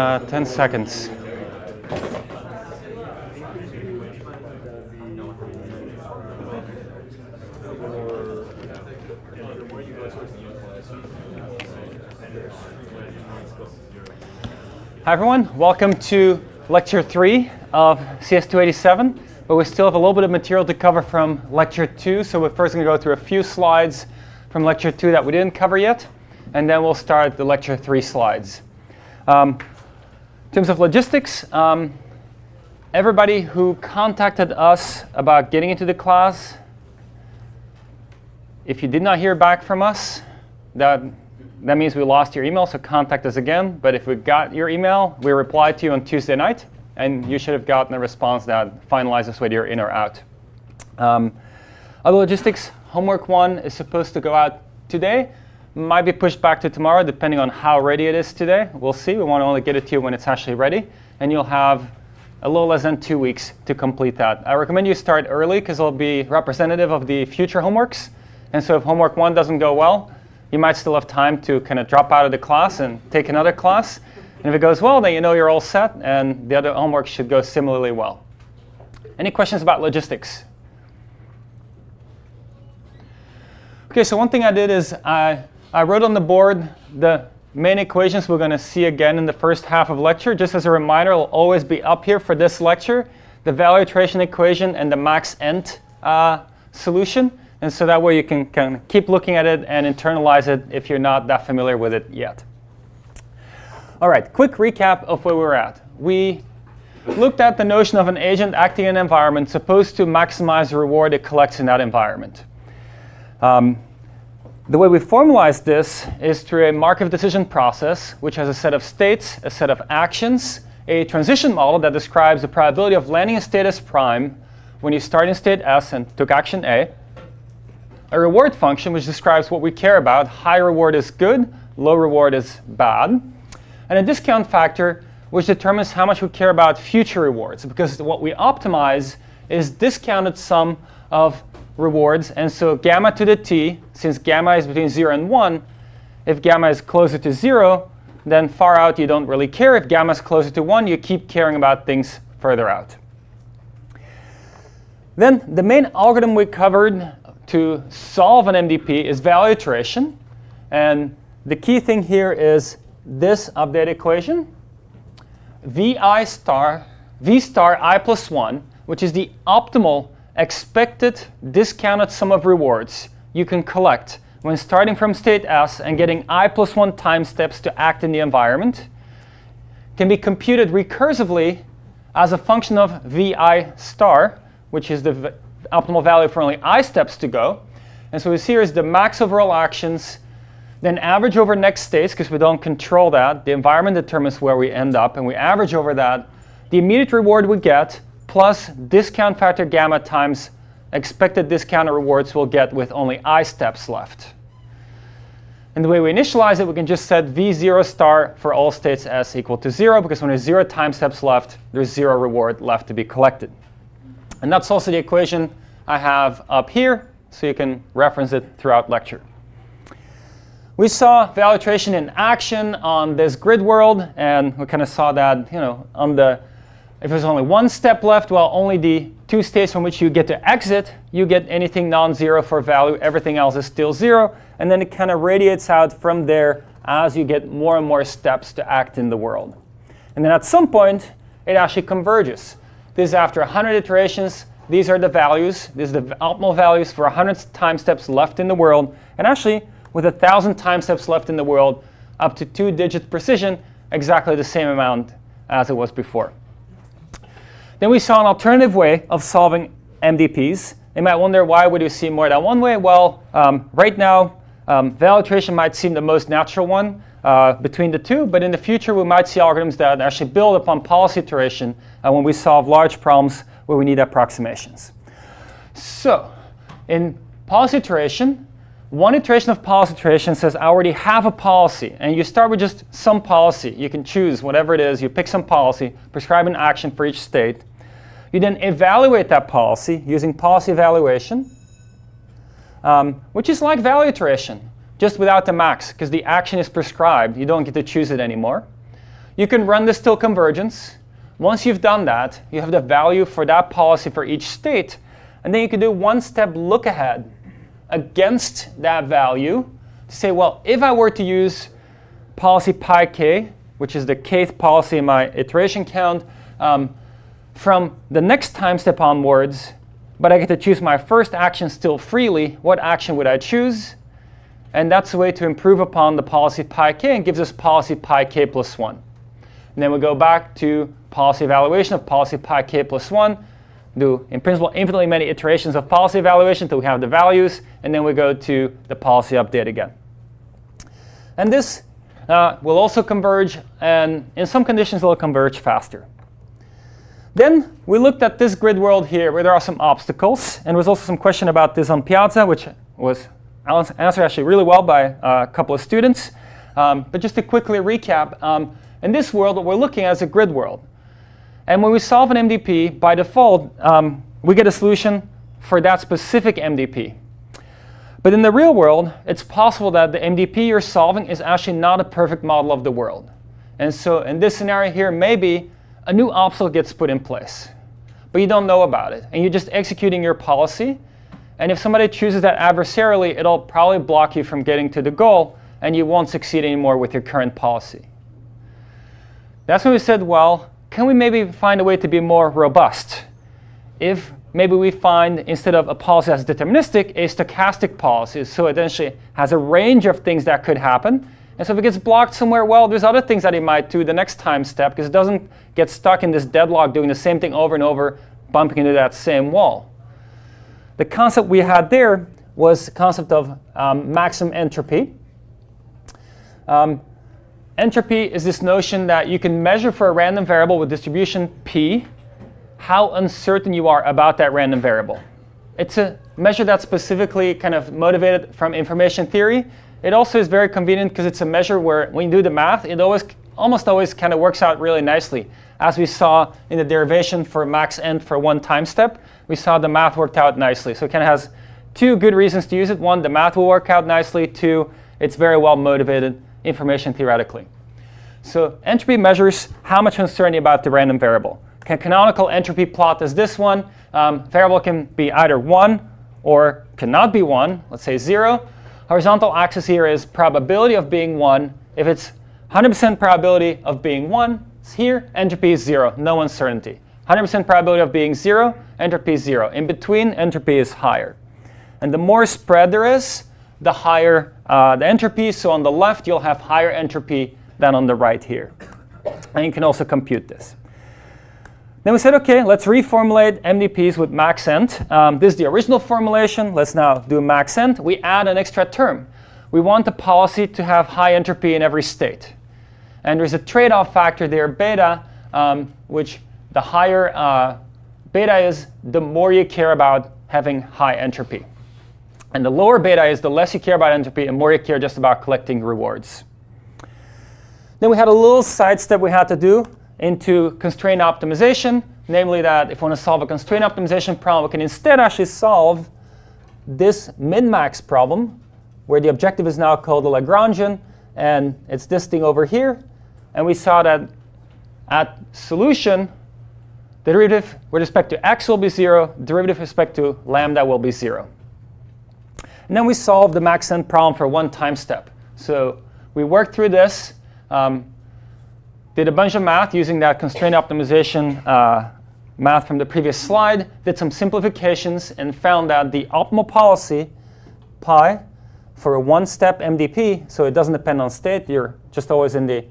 Uh, 10 seconds. Hi everyone, welcome to lecture three of CS287, but we still have a little bit of material to cover from lecture two, so we're first going to go through a few slides from lecture two that we didn't cover yet, and then we'll start the lecture three slides. Um, in terms of logistics, um, everybody who contacted us about getting into the class, if you did not hear back from us, that that means we lost your email, so contact us again. But if we got your email, we replied to you on Tuesday night, and you should have gotten a response that finalizes whether you're in or out. Um, other logistics, homework one is supposed to go out today. Might be pushed back to tomorrow, depending on how ready it is today. We'll see. We want to only get it to you when it's actually ready. And you'll have a little less than two weeks to complete that. I recommend you start early because it'll be representative of the future homeworks. And so if homework one doesn't go well, you might still have time to kind of drop out of the class and take another class. And if it goes well, then you know you're all set, and the other homework should go similarly well. Any questions about logistics? OK, so one thing I did is I, I wrote on the board the main equations we're going to see again in the first half of lecture. Just as a reminder, it'll always be up here for this lecture, the value iteration equation and the max ent uh, solution. And so that way you can of keep looking at it and internalize it if you're not that familiar with it yet. All right, quick recap of where we're at. We looked at the notion of an agent acting in an environment supposed to maximize the reward it collects in that environment. Um, the way we formalize this is through a Markov decision process, which has a set of states, a set of actions, a transition model that describes the probability of landing in state S prime when you start in state S and took action A, a reward function which describes what we care about. High reward is good, low reward is bad. And a discount factor which determines how much we care about future rewards because what we optimize is discounted sum of rewards. And so gamma to the t, since gamma is between 0 and 1, if gamma is closer to 0, then far out you don't really care. If gamma is closer to 1, you keep caring about things further out. Then the main algorithm we covered to solve an MDP is value iteration. And the key thing here is this update equation, Vi star, V star i plus 1, which is the optimal expected discounted sum of rewards you can collect when starting from state S and getting i plus 1 time steps to act in the environment, can be computed recursively as a function of Vi star, which is the optimal value for only i steps to go. And so we see here is the max overall actions, then average over next states, because we don't control that. The environment determines where we end up, and we average over that. The immediate reward we get, plus discount factor gamma times expected discounted rewards we'll get with only i steps left. And the way we initialize it, we can just set v0 star for all states s equal to 0, because when there's 0 time steps left, there's 0 reward left to be collected. And that's also the equation I have up here, so you can reference it throughout lecture. We saw value iteration in action on this grid world, and we kind of saw that, you know, on the if there's only one step left, well, only the two states from which you get to exit, you get anything non-zero for value. Everything else is still zero. And then it kind of radiates out from there as you get more and more steps to act in the world. And then at some point, it actually converges. This is after 100 iterations. These are the values. These are the optimal values for 100 time steps left in the world. And actually, with 1,000 time steps left in the world, up to two-digit precision, exactly the same amount as it was before. Then we saw an alternative way of solving MDPs. You might wonder, why would you see more than one way? Well, um, right now, um, value iteration might seem the most natural one uh, between the two, but in the future, we might see algorithms that actually build upon policy iteration uh, when we solve large problems where we need approximations. So in policy iteration, one iteration of policy iteration says I already have a policy. And you start with just some policy. You can choose whatever it is. You pick some policy, prescribe an action for each state. You then evaluate that policy using policy evaluation, um, which is like value iteration, just without the max, because the action is prescribed. You don't get to choose it anymore. you can run this till convergence. Once you've done that, you have the value for that policy for each state. And then you can do one step look ahead against that value to say, well, if I were to use policy pi k, which is the kth policy in my iteration count, um, from the next time step onwards, but I get to choose my first action still freely, what action would I choose? And that's a way to improve upon the policy pi k and gives us policy pi k plus 1. And then we go back to policy evaluation of policy pi k plus 1, do, in principle, infinitely many iterations of policy evaluation until we have the values, and then we go to the policy update again. And this uh, will also converge, and in some conditions, it will converge faster. Then we looked at this grid world here, where there are some obstacles, and there was also some question about this on Piazza, which was answered actually really well by a couple of students. Um, but just to quickly recap, um, in this world, what we're looking at is a grid world. And when we solve an MDP, by default, um, we get a solution for that specific MDP. But in the real world, it's possible that the MDP you're solving is actually not a perfect model of the world. And so in this scenario here, maybe a new obstacle gets put in place, but you don't know about it. And you're just executing your policy. And if somebody chooses that adversarially, it'll probably block you from getting to the goal, and you won't succeed anymore with your current policy. That's when we said, well, can we maybe find a way to be more robust? If maybe we find, instead of a policy that's deterministic, a stochastic policy, so it essentially has a range of things that could happen. And so if it gets blocked somewhere, well, there's other things that it might do the next time step, because it doesn't get stuck in this deadlock doing the same thing over and over, bumping into that same wall. The concept we had there was the concept of um, maximum entropy. Um, Entropy is this notion that you can measure for a random variable with distribution p how uncertain you are about that random variable. It's a measure that's specifically kind of motivated from information theory. It also is very convenient because it's a measure where when you do the math, it always almost always kind of works out really nicely. As we saw in the derivation for maxent for one time step, we saw the math worked out nicely. So it kind of has two good reasons to use it. One, the math will work out nicely. Two, it's very well motivated information theoretically. So entropy measures how much uncertainty about the random variable. A canonical entropy plot is this one. Um, variable can be either 1 or cannot be 1, let's say 0. Horizontal axis here is probability of being 1. If it's 100% probability of being 1, it's here entropy is 0, no uncertainty. 100% probability of being 0, entropy is 0. In between, entropy is higher. And the more spread there is, the higher uh, the entropy. So on the left, you'll have higher entropy than on the right here. And you can also compute this. Then we said, OK, let's reformulate MDPs with maxent. Um, this is the original formulation. Let's now do maxent. We add an extra term. We want the policy to have high entropy in every state. And there's a trade-off factor there, beta, um, which the higher uh, beta is, the more you care about having high entropy. And the lower beta is the less you care about entropy and more you care just about collecting rewards. Then we had a little side step we had to do into constraint optimization, namely that if we want to solve a constraint optimization problem, we can instead actually solve this min-max problem, where the objective is now called the Lagrangian, and it's this thing over here. And we saw that at solution, the derivative with respect to x will be 0, derivative with respect to lambda will be 0. And then we solved the maxent problem for one time step. So we worked through this, um, did a bunch of math using that constraint optimization uh, math from the previous slide, did some simplifications, and found that the optimal policy, pi, for a one-step MDP, so it doesn't depend on state, you're just always in the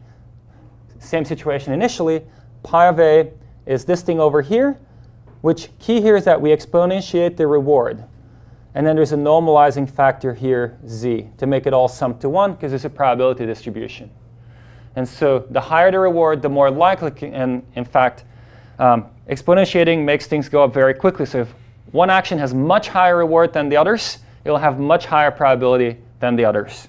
same situation initially, pi of a is this thing over here, which key here is that we exponentiate the reward. And then there's a normalizing factor here, z, to make it all sum to 1, because it's a probability distribution. And so the higher the reward, the more likely, and in fact, um, exponentiating makes things go up very quickly. So if one action has much higher reward than the others, it will have much higher probability than the others.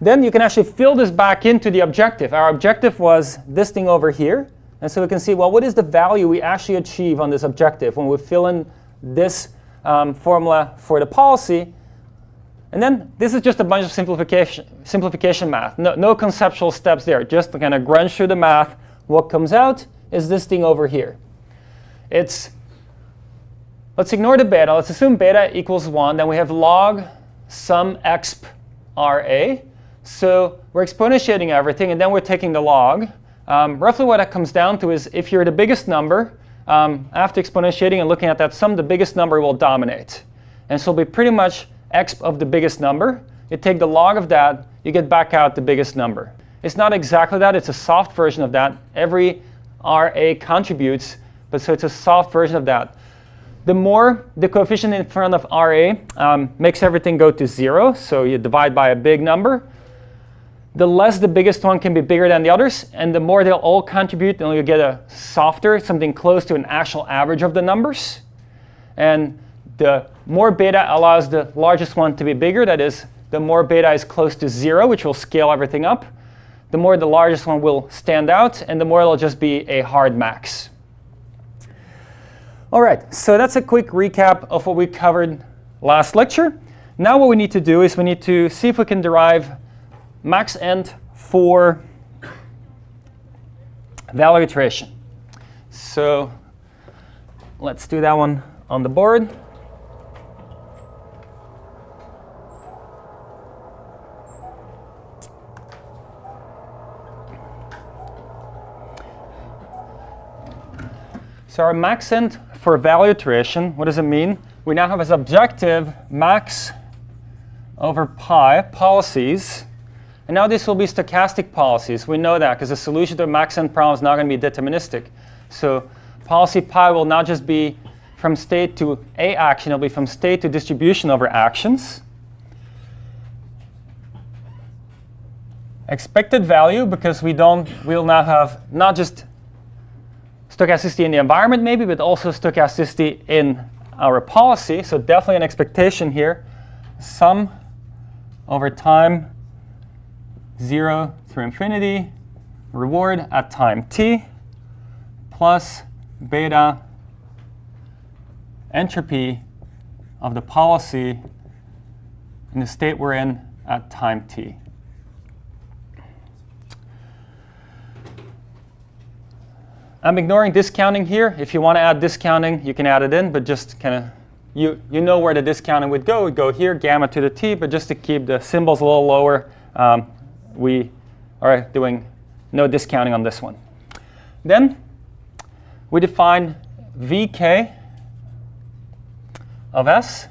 Then you can actually fill this back into the objective. Our objective was this thing over here. And so we can see, well, what is the value we actually achieve on this objective when we fill in this um, formula for the policy, And then this is just a bunch of simplification, simplification math. No, no conceptual steps there. Just kind of grunge through the math. What comes out is this thing over here. It's, let's ignore the beta. Let's assume beta equals 1. Then we have log sum exp RA. So we're exponentiating everything, and then we're taking the log. Um, roughly what that comes down to is if you're the biggest number, um, after exponentiating and looking at that sum, the biggest number will dominate. And so it'll be pretty much exp of the biggest number. You take the log of that, you get back out the biggest number. It's not exactly that, it's a soft version of that. Every RA contributes, but so it's a soft version of that. The more the coefficient in front of RA um, makes everything go to zero, so you divide by a big number, the less the biggest one can be bigger than the others, and the more they'll all contribute, then you get a softer, something close to an actual average of the numbers. And the more beta allows the largest one to be bigger, that is, the more beta is close to zero, which will scale everything up, the more the largest one will stand out, and the more it'll just be a hard max. All right, so that's a quick recap of what we covered last lecture. Now what we need to do is we need to see if we can derive maxent for value iteration. So let's do that one on the board. So our maxent for value iteration, what does it mean? We now have as objective max over pi policies. And now this will be stochastic policies. We know that because the solution to a maxent problem is not going to be deterministic. So policy pi will not just be from state to a action, it'll be from state to distribution over actions. Expected value, because we don't, we'll now have not just stochasticity in the environment maybe, but also stochasticity in our policy. So definitely an expectation here. Sum over time, 0 through infinity, reward at time t, plus beta entropy of the policy in the state we're in at time t. I'm ignoring discounting here. If you want to add discounting, you can add it in, but just kind of, you, you know where the discounting would go. It would go here, gamma to the t, but just to keep the symbols a little lower, um, we are doing no discounting on this one. Then we define vk of s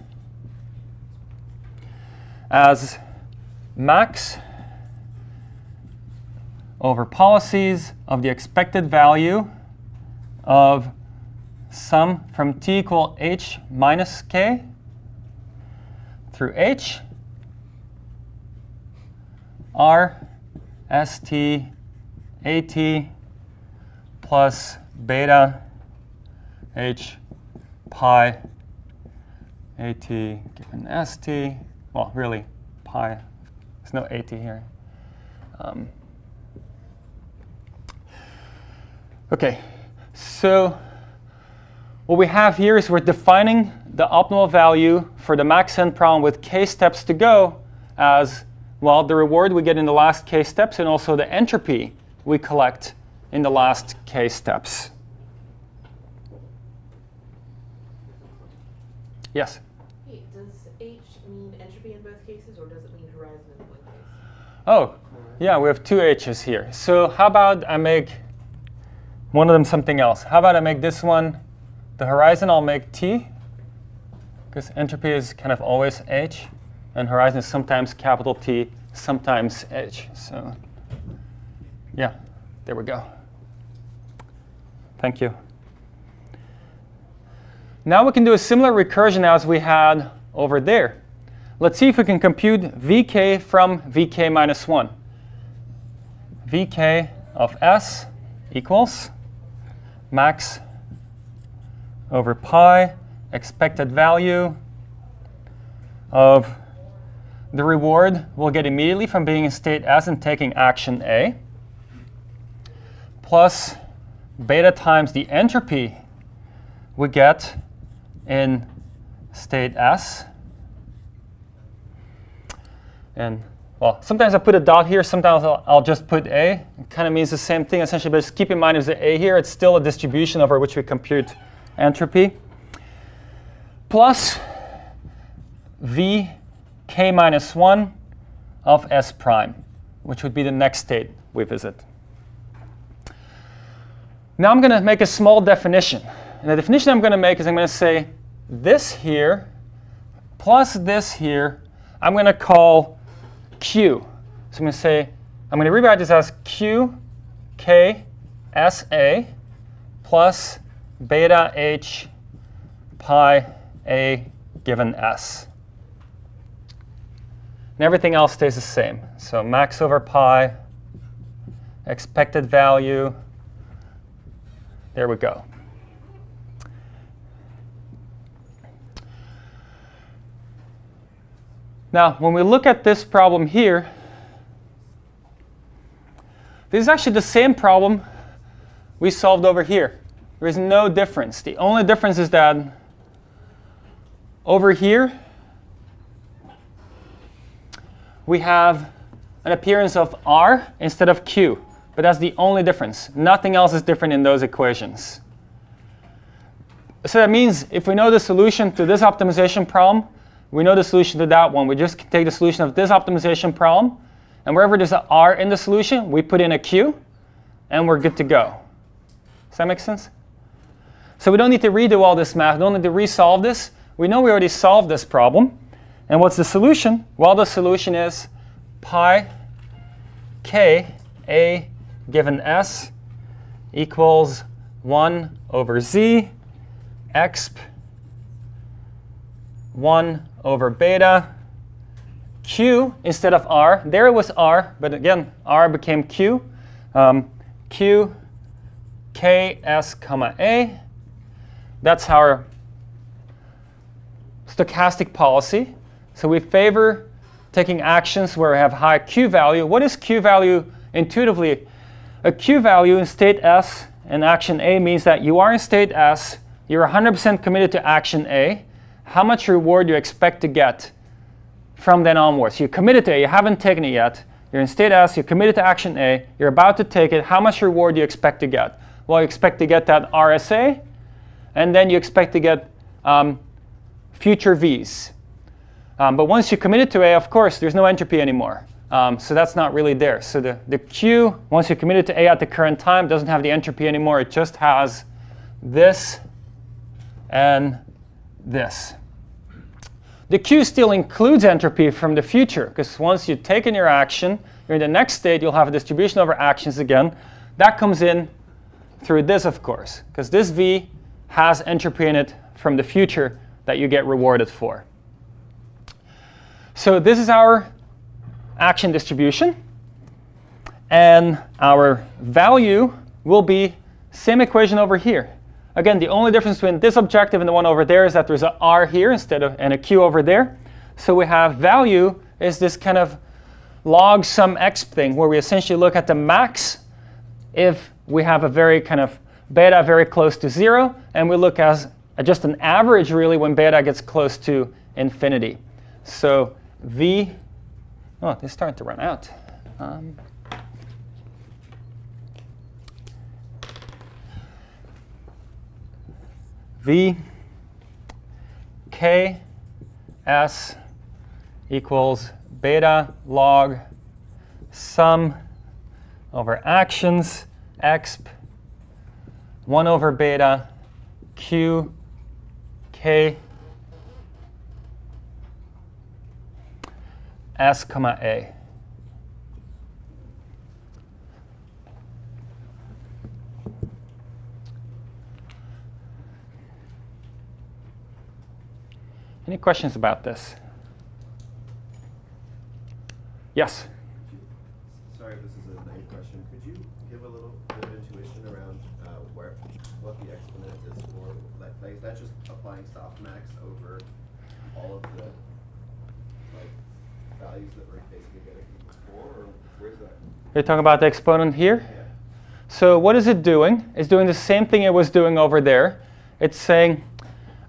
as max over policies of the expected value of sum from t equal h minus k through h r st at plus beta h pi at given st. Well, really, pi. There's no at here. Um, okay. So what we have here is we're defining the optimal value for the maxent problem with k steps to go as, well, the reward we get in the last k steps and also the entropy we collect in the last k steps. Yes? Hey, does H mean entropy in both cases, or does it mean horizon in one case? Oh, yeah, we have two H's here. So how about I make one of them something else. How about I make this one the horizon, I'll make T, because entropy is kind of always H, and horizon is sometimes capital T, sometimes H. So yeah, there we go. Thank you. Now we can do a similar recursion as we had over there. Let's see if we can compute vk from vk minus 1. vk of s equals max over pi expected value of the reward we'll get immediately from being in state S and taking action A plus beta times the entropy we get in state S And well, sometimes I put a dot here, sometimes I'll, I'll just put A. Kind of means the same thing essentially, but just keep in mind there's the A here. It's still a distribution over which we compute entropy. Plus V k minus 1 of S prime, which would be the next state we visit. Now I'm going to make a small definition. And the definition I'm going to make is I'm going to say this here plus this here, I'm going to call Q. So I'm going to say, I'm going to rewrite this as Q K S A plus beta H pi A given S. And everything else stays the same. So max over pi, expected value, there we go. Now, when we look at this problem here, this is actually the same problem we solved over here. There is no difference. The only difference is that over here, we have an appearance of R instead of Q. But that's the only difference. Nothing else is different in those equations. So that means if we know the solution to this optimization problem, we know the solution to that one. We just take the solution of this optimization problem, and wherever there's an R in the solution, we put in a Q, and we're good to go. Does that make sense? So we don't need to redo all this math. We don't need to resolve this. We know we already solved this problem. And what's the solution? Well, the solution is pi k a given s equals 1 over z exp 1 over beta q instead of r. There it was r, but again, r became q. Um, q k s comma a. That's our stochastic policy. So we favor taking actions where we have high q value. What is q value intuitively? A q value in state S and action A means that you are in state S, you're 100% committed to action A, how much reward you expect to get from then onwards. You're committed to A, you haven't taken it yet, you're in state S, you're committed to action A, you're about to take it, how much reward do you expect to get? Well, you expect to get that RSA, and then you expect to get um, future V's. Um, but once you committed to A, of course, there's no entropy anymore. Um, so that's not really there. So the, the Q, once you're committed to A at the current time, doesn't have the entropy anymore. It just has this and this. The Q still includes entropy from the future, because once you've taken your action, you're in the next state, you'll have a distribution over actions again. That comes in through this, of course, because this V has entropy in it from the future that you get rewarded for. So this is our action distribution. And our value will be same equation over here. Again, the only difference between this objective and the one over there is that there's a r here instead of and a q over there. So we have value is this kind of log sum x thing where we essentially look at the max if we have a very kind of beta very close to zero, and we look as just an average really when beta gets close to infinity. So V, oh, they're starting to run out. Um, V K S equals beta log sum over actions exp 1 over beta q k S comma A. Any questions about this? Yes? Sorry this is a naive question. Could you give a little bit of intuition around uh, where what the exponent is for? Like, like is that just applying softmax over all of the like values that we're basically getting before, or where's that? You're talking about the exponent here? Yeah. So what is it doing? It's doing the same thing it was doing over there. It's saying,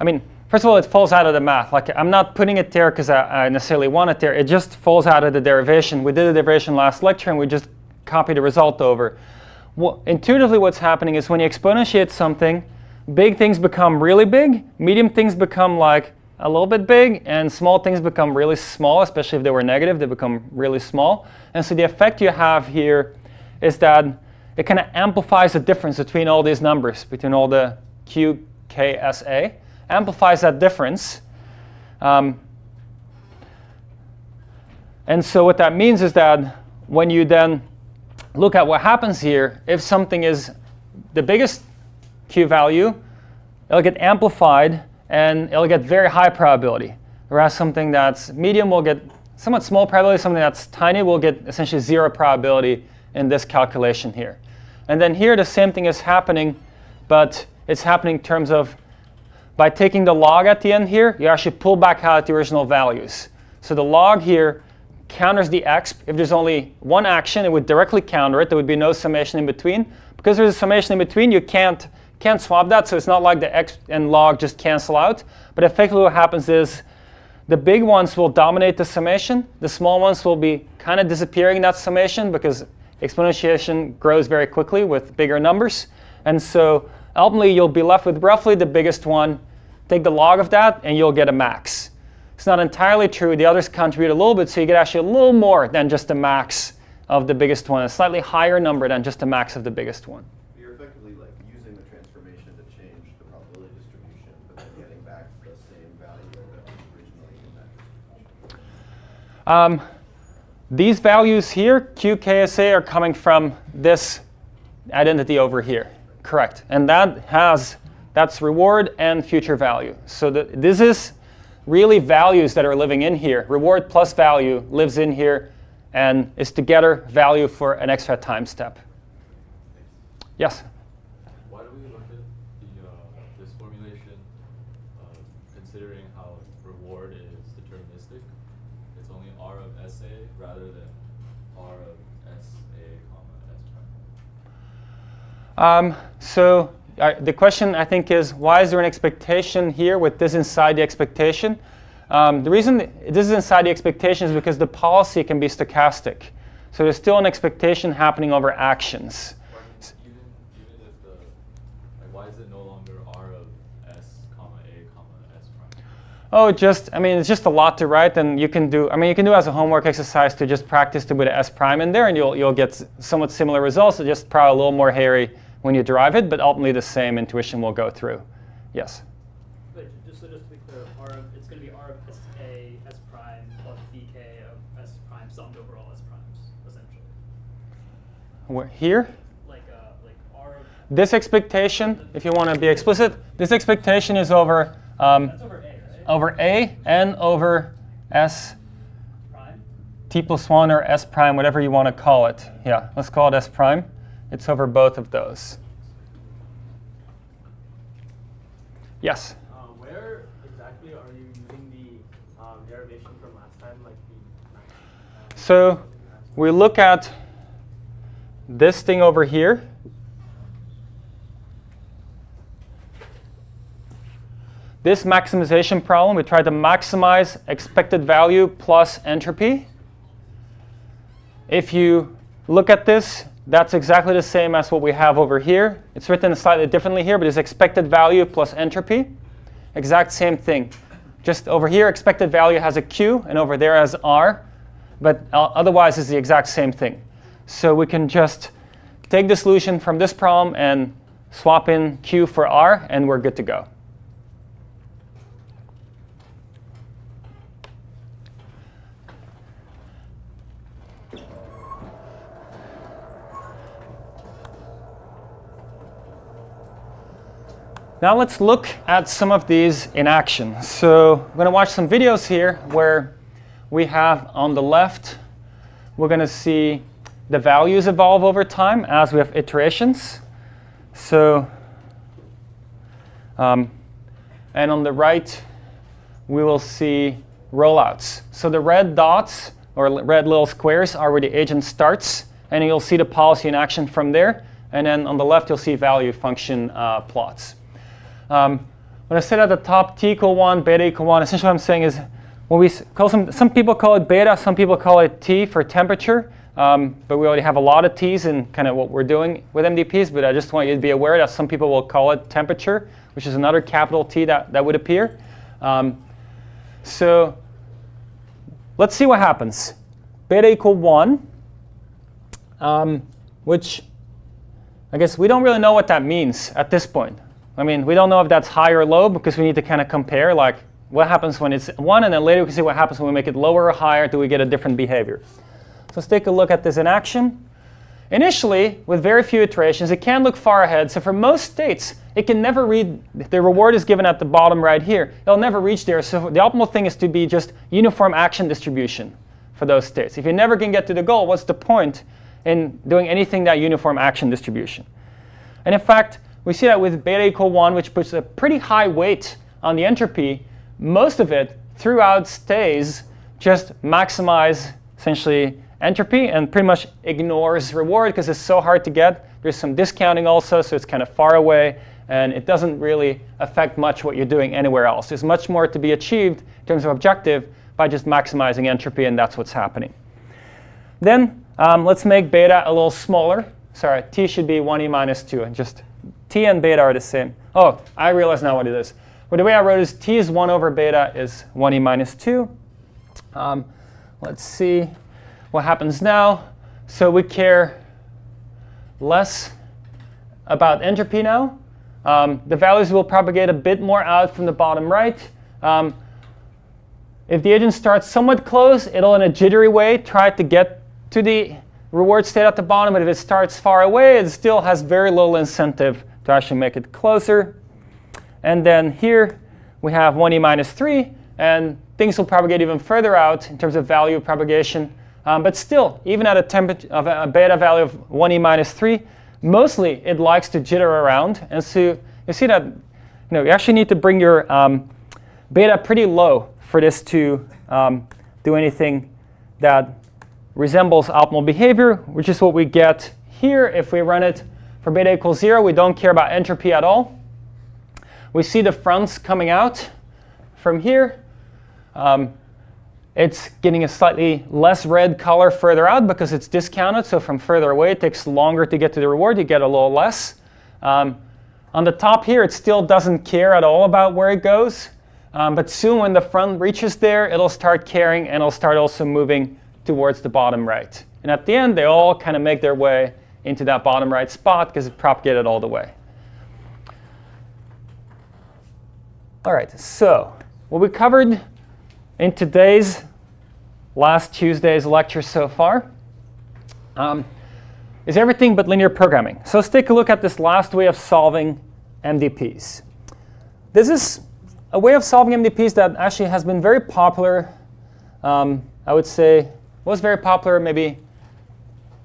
I mean, first of all, it falls out of the math. Like I'm not putting it there because I, I, necessarily want it there. It just falls out of the derivation. We did the derivation last lecture and we just copy the result over. Well, intuitively, what's happening is when you exponentiate something, big things become really big, medium things become like a little bit big, and small things become really small, especially if they were negative, they become really small. And so the effect you have here is that it kind of amplifies the difference between all these numbers, between all the Q, K, S, A, amplifies that difference. Um, and so what that means is that when you then look at what happens here, if something is the biggest Q value, it'll get amplified and it'll get very high probability. Whereas something that's medium will get somewhat small probability, something that's tiny will get essentially zero probability in this calculation here. And then here the same thing is happening, but it's happening in terms of by taking the log at the end here, you actually pull back out the original values. So the log here counters the x. If there's only one action, it would directly counter it. There would be no summation in between. Because there's a summation in between, you can't, can't swap that. So it's not like the x and log just cancel out. But effectively what happens is the big ones will dominate the summation. The small ones will be kind of disappearing in that summation because exponentiation grows very quickly with bigger numbers. And so ultimately you'll be left with roughly the biggest one. Take the log of that and you'll get a max. It's not entirely true. The others contribute a little bit, so you get actually a little more than just the max of the biggest one, a slightly higher number than just the max of the biggest one. You're effectively like using the transformation to change the probability distribution, but then getting back the same value that was originally in that distribution. Um, these values here, Q, K, S, A, are coming from this identity over here. Correct. And that has, that's reward and future value. So the, this is really values that are living in here. Reward plus value lives in here and is together value for an extra time step. Yes? Why do we look at the, uh, this formulation uh, considering how reward is deterministic? It's only R of SA rather than R of SA comma S prime. Um, so uh, the question I think is why is there an expectation here with this inside the expectation? Um, the reason this is inside the expectation is because the policy can be stochastic. So there's still an expectation happening over actions. Even, even if the, like why is it no longer R of S comma A comma S prime? Oh, just, I mean, it's just a lot to write and you can do, I mean, you can do as a homework exercise to just practice to put an S prime in there and you'll, you'll get somewhat similar results. It's just probably a little more hairy when you derive it, but ultimately the same intuition will go through. Yes? Wait, just, so just to be clear, R of, it's going to be R of S A S prime plus VK of S prime summed over all S primes, essentially. Where, here? Like, uh, like R of, This expectation, if you want to be explicit, this expectation is over, um, that's over A, right? over A and over S Prime? t plus 1 or S prime, whatever you want to call it. Yeah, let's call it S prime. It's over both of those. Yes? Uh, where exactly are you using the um, derivation from last time, like the uh, So we look at this thing over here. This maximization problem, we try to maximize expected value plus entropy. If you look at this, that's exactly the same as what we have over here. It's written slightly differently here, but it's expected value plus entropy. Exact same thing. Just over here, expected value has a Q, and over there has R. But uh, otherwise, it's the exact same thing. So we can just take the solution from this problem and swap in Q for R, and we're good to go. Now let's look at some of these in action. So going to watch some videos here where we have on the left, we're going to see the values evolve over time as we have iterations. So, um, and on the right, we will see rollouts. So the red dots or red little squares are where the agent starts, and you'll see the policy in action from there. And then on the left, you'll see value function uh, plots. Um, when I said at the top t equal 1, beta equal 1, essentially what I'm saying is when we call some, some people call it beta, some people call it t for temperature. Um, but we already have a lot of t's in kind of what we're doing with MDPs. But I just want you to be aware that some people will call it temperature, which is another capital T that, that would appear. Um, so let's see what happens. Beta equal 1, um, which I guess we don't really know what that means at this point. I mean, we don't know if that's high or low because we need to kind of compare, like, what happens when it's 1, and then later we can see what happens when we make it lower or higher. Do we get a different behavior? So let's take a look at this in action. Initially, with very few iterations, it can look far ahead. So for most states, it can never read, the reward is given at the bottom right here. It'll never reach there. So the optimal thing is to be just uniform action distribution for those states. If you never can get to the goal, what's the point in doing anything that uniform action distribution? And in fact, we see that with beta equal 1, which puts a pretty high weight on the entropy, most of it throughout stays just maximize essentially entropy and pretty much ignores reward because it's so hard to get. There's some discounting also, so it's kind of far away. And it doesn't really affect much what you're doing anywhere else. There's much more to be achieved in terms of objective by just maximizing entropy, and that's what's happening. Then um, let's make beta a little smaller. Sorry, t should be 1e minus 2. And just t and beta are the same. Oh, I realize now what it is. Well, the way I wrote is t is 1 over beta is 1e minus 2. Um, let's see what happens now. So we care less about entropy now. Um, the values will propagate a bit more out from the bottom right. Um, if the agent starts somewhat close, it'll in a jittery way try to get to the reward state at the bottom. But if it starts far away, it still has very little incentive to actually make it closer. And then here we have 1e minus 3. And things will propagate even further out in terms of value propagation. Um, but still, even at a, temperature of a beta value of 1e minus 3, mostly it likes to jitter around. And so you see that you, know, you actually need to bring your um, beta pretty low for this to um, do anything that resembles optimal behavior, which is what we get here if we run it for beta equals 0. We don't care about entropy at all. We see the fronts coming out from here. Um, it's getting a slightly less red color further out because it's discounted. So from further away, it takes longer to get to the reward. You get a little less. Um, on the top here, it still doesn't care at all about where it goes. Um, but soon when the front reaches there, it'll start caring and it'll start also moving towards the bottom right. And at the end, they all kind of make their way into that bottom right spot because it propagated all the way. All right, so what we covered in today's last Tuesday's lecture so far um, is everything but linear programming. So let's take a look at this last way of solving MDPs. This is a way of solving MDPs that actually has been very popular. Um, I would say was very popular maybe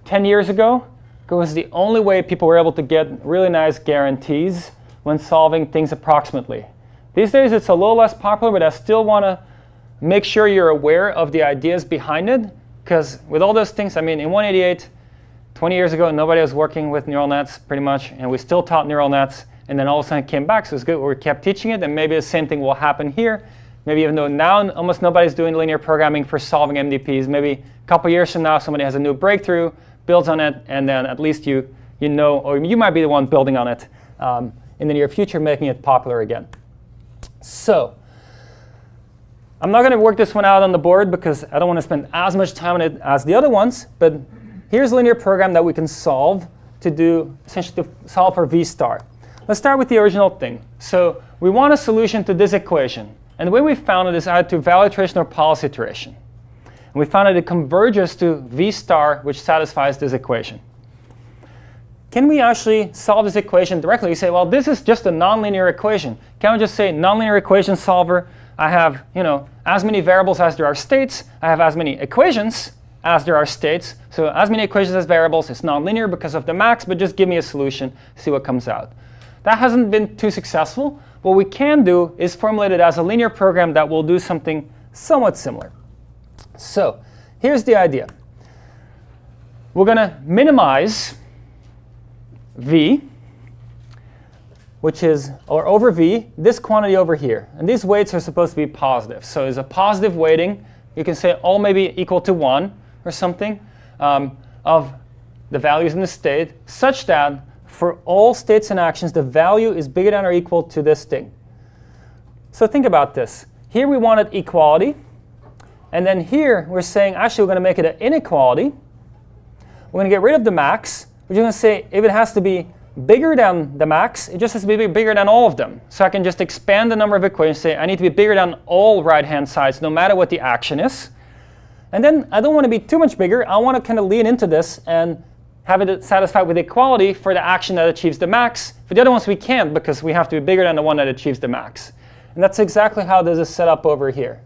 10 years ago. It was the only way people were able to get really nice guarantees when solving things approximately. These days it's a little less popular, but I still want to make sure you're aware of the ideas behind it. Because with all those things, I mean, in 188, 20 years ago, nobody was working with neural nets pretty much, and we still taught neural nets. And then all of a sudden it came back, so it's good. We kept teaching it, and maybe the same thing will happen here. Maybe even though now almost nobody's doing linear programming for solving MDPs, maybe a couple years from now somebody has a new breakthrough, builds on it, and then at least you, you know, or you might be the one building on it um, in the near future, making it popular again. So I'm not going to work this one out on the board because I don't want to spend as much time on it as the other ones, but here's a linear program that we can solve to do, essentially to solve for V star. Let's start with the original thing. So we want a solution to this equation. And the way we found it is either to value iteration or policy iteration. And we found that it converges to V star, which satisfies this equation. Can we actually solve this equation directly? You say, well, this is just a nonlinear equation. Can we just say nonlinear equation solver? I have, you know, as many variables as there are states. I have as many equations as there are states. So as many equations as variables. It's nonlinear because of the max, but just give me a solution, see what comes out. That hasn't been too successful. What we can do is formulate it as a linear program that will do something somewhat similar. So here's the idea. We're going to minimize v. which is, or over v, this quantity over here. And these weights are supposed to be positive. So it's a positive weighting. You can say all may be equal to 1 or something um, of the values in the state, such that for all states and actions, the value is bigger than or equal to this thing. So think about this. Here we wanted equality. And then here we're saying, actually, we're going to make it an inequality. We're going to get rid of the max. We're just going to say if it has to be bigger than the max, it just has to be bigger than all of them. So I can just expand the number of equations, say I need to be bigger than all right-hand sides, no matter what the action is. And then I don't want to be too much bigger. I want to kind of lean into this and have it satisfied with equality for the action that achieves the max. For the other ones, we can't because we have to be bigger than the one that achieves the max. And that's exactly how this is set up over here.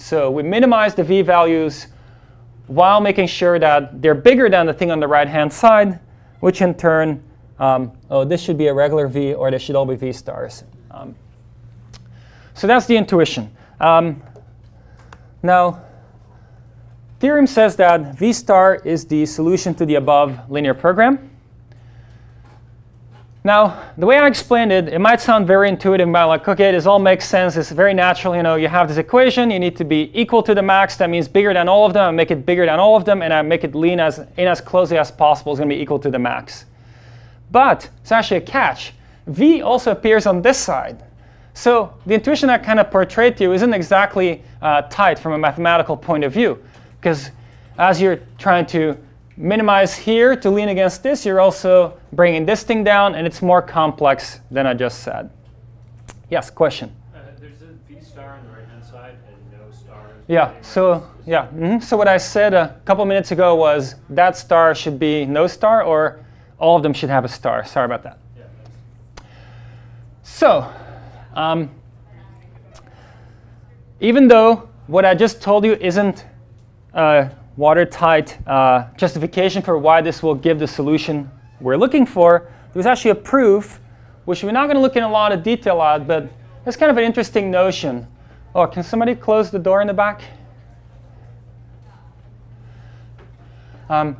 So we minimize the v values while making sure that they're bigger than the thing on the right-hand side, which in turn, um, oh, this should be a regular v, or they should all be v stars. Um, so that's the intuition. Um, now, theorem says that v star is the solution to the above linear program. Now, the way I explained it, it might sound very intuitive, but like, okay, this all makes sense. It's very natural. You know, you have this equation. You need to be equal to the max. That means bigger than all of them. I make it bigger than all of them, and I make it lean as in as closely as possible. It's going to be equal to the max. But it's actually a catch. V also appears on this side. So the intuition I kind of portrayed to you isn't exactly uh, tight from a mathematical point of view, because as you're trying to minimize here to lean against this, you're also bringing this thing down, and it's more complex than I just said. Yes, question? Uh, there's a V star on the right-hand side and no stars. Yeah, so, yeah. Mm -hmm. So what I said a couple minutes ago was that star should be no star, or all of them should have a star. Sorry about that. Yeah, so, um, even though what I just told you isn't uh, watertight uh, justification for why this will give the solution we're looking for, there's actually a proof, which we're not going to look in a lot of detail at, but it's kind of an interesting notion. Oh, can somebody close the door in the back? Um,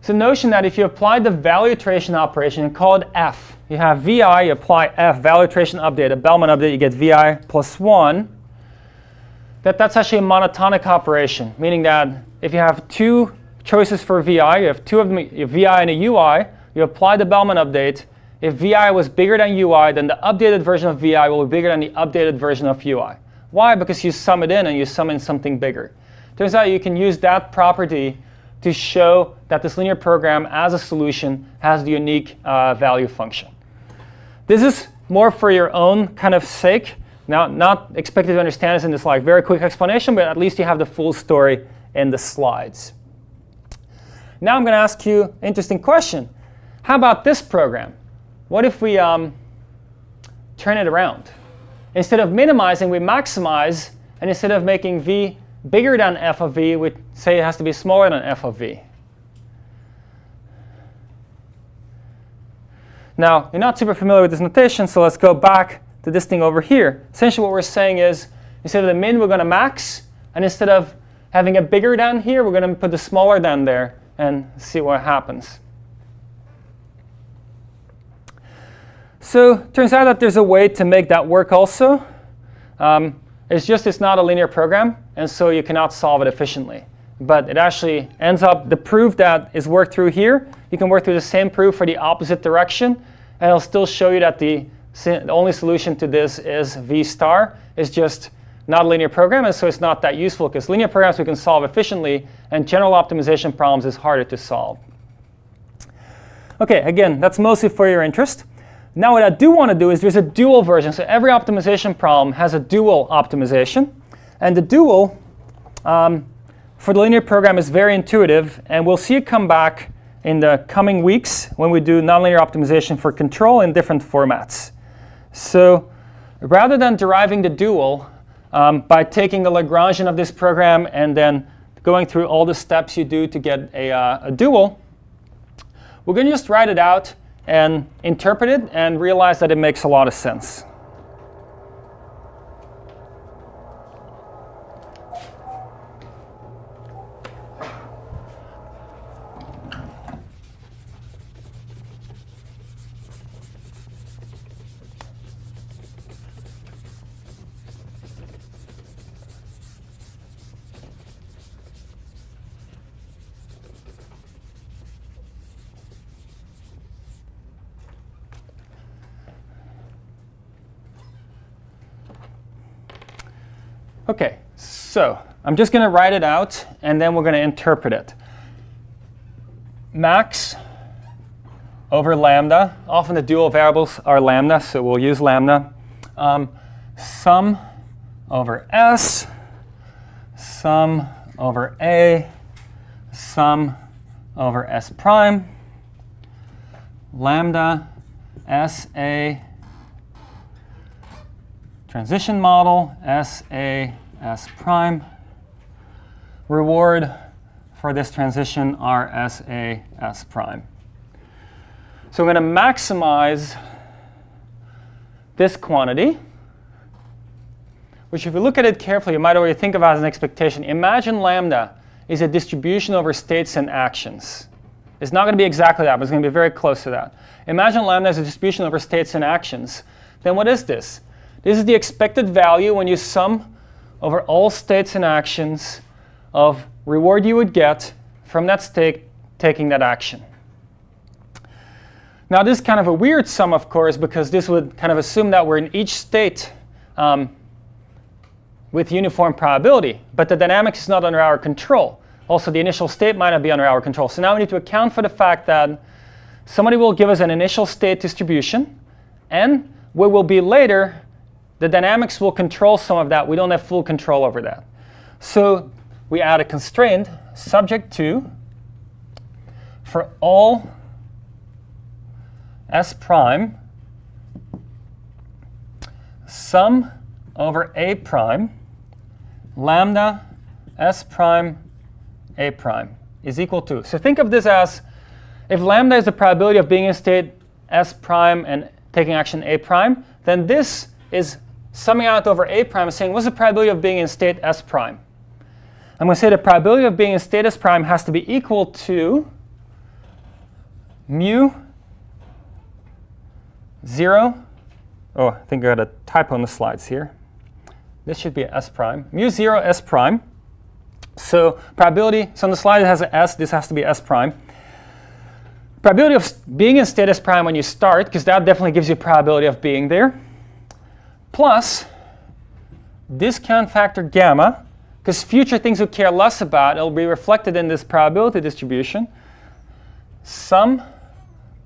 it's a notion that if you apply the value iteration operation called f, you have vi, you apply f, value iteration update, a Bellman update, you get vi plus 1, that that's actually a monotonic operation, meaning that if you have two choices for VI, you have two of them, have VI and a UI, you apply the Bellman update. If VI was bigger than UI, then the updated version of VI will be bigger than the updated version of UI. Why? Because you sum it in and you sum in something bigger. Turns out you can use that property to show that this linear program as a solution has the unique uh, value function. This is more for your own kind of sake. Now, not expected to understand this in this like very quick explanation, but at least you have the full story in the slides. Now I'm going to ask you an interesting question. How about this program? What if we um, turn it around? Instead of minimizing, we maximize, and instead of making v bigger than f of v, we say it has to be smaller than f of v. Now, you're not super familiar with this notation, so let's go back to this thing over here. Essentially what we're saying is, instead of the min, we're going to max, and instead of having a bigger than here, we're going to put the smaller than there and see what happens. So turns out that there's a way to make that work also. Um, it's just it's not a linear program, and so you cannot solve it efficiently. But it actually ends up, the proof that is worked through here, you can work through the same proof for the opposite direction, and it'll still show you that the, the only solution to this is V star. It's just not a linear program, and so it's not that useful because linear programs we can solve efficiently, and general optimization problems is harder to solve. Okay, again, that's mostly for your interest. Now what I do want to do is there's a dual version. So every optimization problem has a dual optimization. And the dual um, for the linear program is very intuitive, and we'll see it come back in the coming weeks when we do nonlinear optimization for control in different formats. So rather than deriving the dual, um, by taking the Lagrangian of this program and then going through all the steps you do to get a, uh, a dual, we're going to just write it out and interpret it and realize that it makes a lot of sense. Okay, so I'm just going to write it out, and then we're going to interpret it. Max over lambda. Often the dual variables are lambda, so we'll use lambda. Um, sum over S, sum over A, sum over S prime, lambda S A transition model S A S prime. Reward for this transition are S A S prime. So we're going to maximize this quantity, which if you look at it carefully, you might already think of as an expectation. Imagine lambda is a distribution over states and actions. It's not going to be exactly that, but it's going to be very close to that. Imagine lambda is a distribution over states and actions. Then what is this? This is the expected value when you sum over all states and actions of reward you would get from that state taking that action. Now this is kind of a weird sum, of course, because this would kind of assume that we're in each state um, with uniform probability, but the dynamics is not under our control. Also, the initial state might not be under our control. So now we need to account for the fact that somebody will give us an initial state distribution, and we will be later, the dynamics will control some of that. We don't have full control over that. So we add a constraint subject to for all S prime sum over A prime lambda S prime A prime is equal to. So think of this as if lambda is the probability of being in state S prime and taking action A prime, then this is summing out over A prime and saying what's the probability of being in state S prime? I'm going to say the probability of being in state S prime has to be equal to mu 0. Oh, I think I got a typo on the slides here. This should be S prime. Mu 0 S prime. So probability, so on the slide it has an S, this has to be S prime. Probability of being in state S prime when you start, because that definitely gives you probability of being there, plus discount factor gamma, because future things we care less about, it'll be reflected in this probability distribution, sum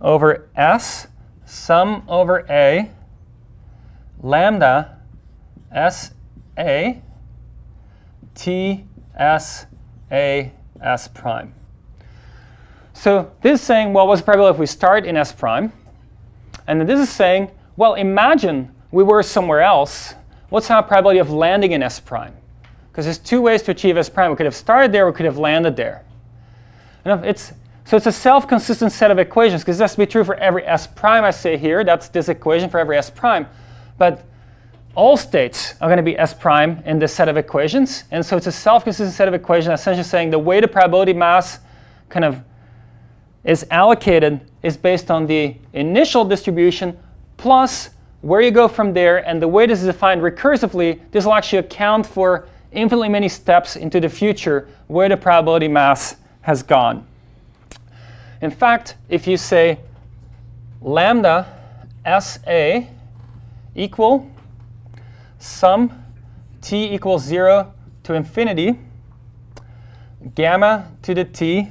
over S sum over A lambda S A T S A S prime. So this is saying, well, what's the probability if we start in S prime? And then this is saying, well, imagine we were somewhere else. What's our probability of landing in S prime? Because there's two ways to achieve S prime. We could have started there, we could have landed there. And it's so it's a self-consistent set of equations because this has to be true for every s prime I say here. That's this equation for every s prime. But all states are going to be s prime in this set of equations. And so it's a self-consistent set of equations essentially saying the way the probability mass kind of is allocated is based on the initial distribution plus where you go from there. And the way this is defined recursively, this will actually account for infinitely many steps into the future where the probability mass has gone. In fact, if you say lambda SA equal sum t equals 0 to infinity, gamma to the t,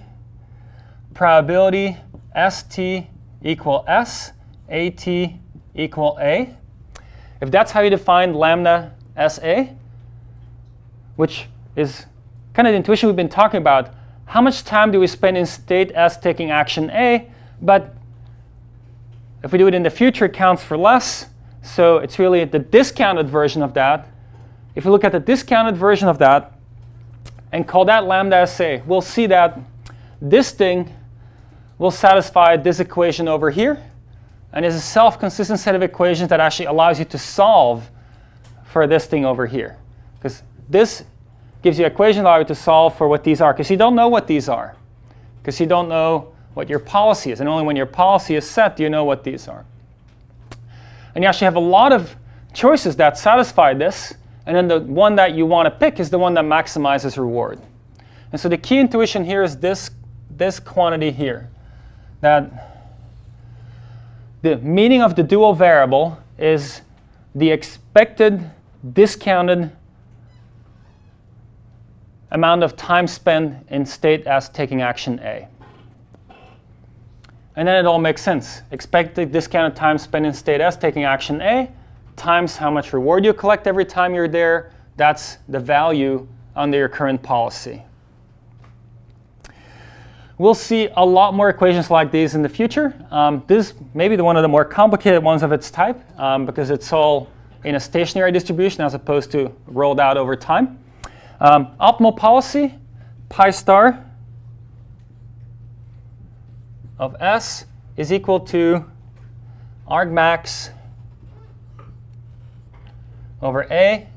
probability st equal s, at equal a. If that's how you define lambda sa, which is kind of the intuition we've been talking about, how much time do we spend in state S taking action A? But if we do it in the future, it counts for less. So it's really the discounted version of that. If we look at the discounted version of that and call that lambda SA, we'll see that this thing will satisfy this equation over here. And it's a self-consistent set of equations that actually allows you to solve for this thing over here. Because this gives you equation value to solve for what these are, because you don't know what these are, because you don't know what your policy is. And only when your policy is set do you know what these are. And you actually have a lot of choices that satisfy this, and then the one that you want to pick is the one that maximizes reward. And so the key intuition here is this, this quantity here, that the meaning of the dual variable is the expected discounted amount of time spent in state S taking action A. And then it all makes sense. Expected discounted time spent in state S taking action A times how much reward you collect every time you're there. That's the value under your current policy. We'll see a lot more equations like these in the future. Um, this may be one of the more complicated ones of its type um, because it's all in a stationary distribution as opposed to rolled out over time. Um, optimal policy, pi star of S is equal to argmax over A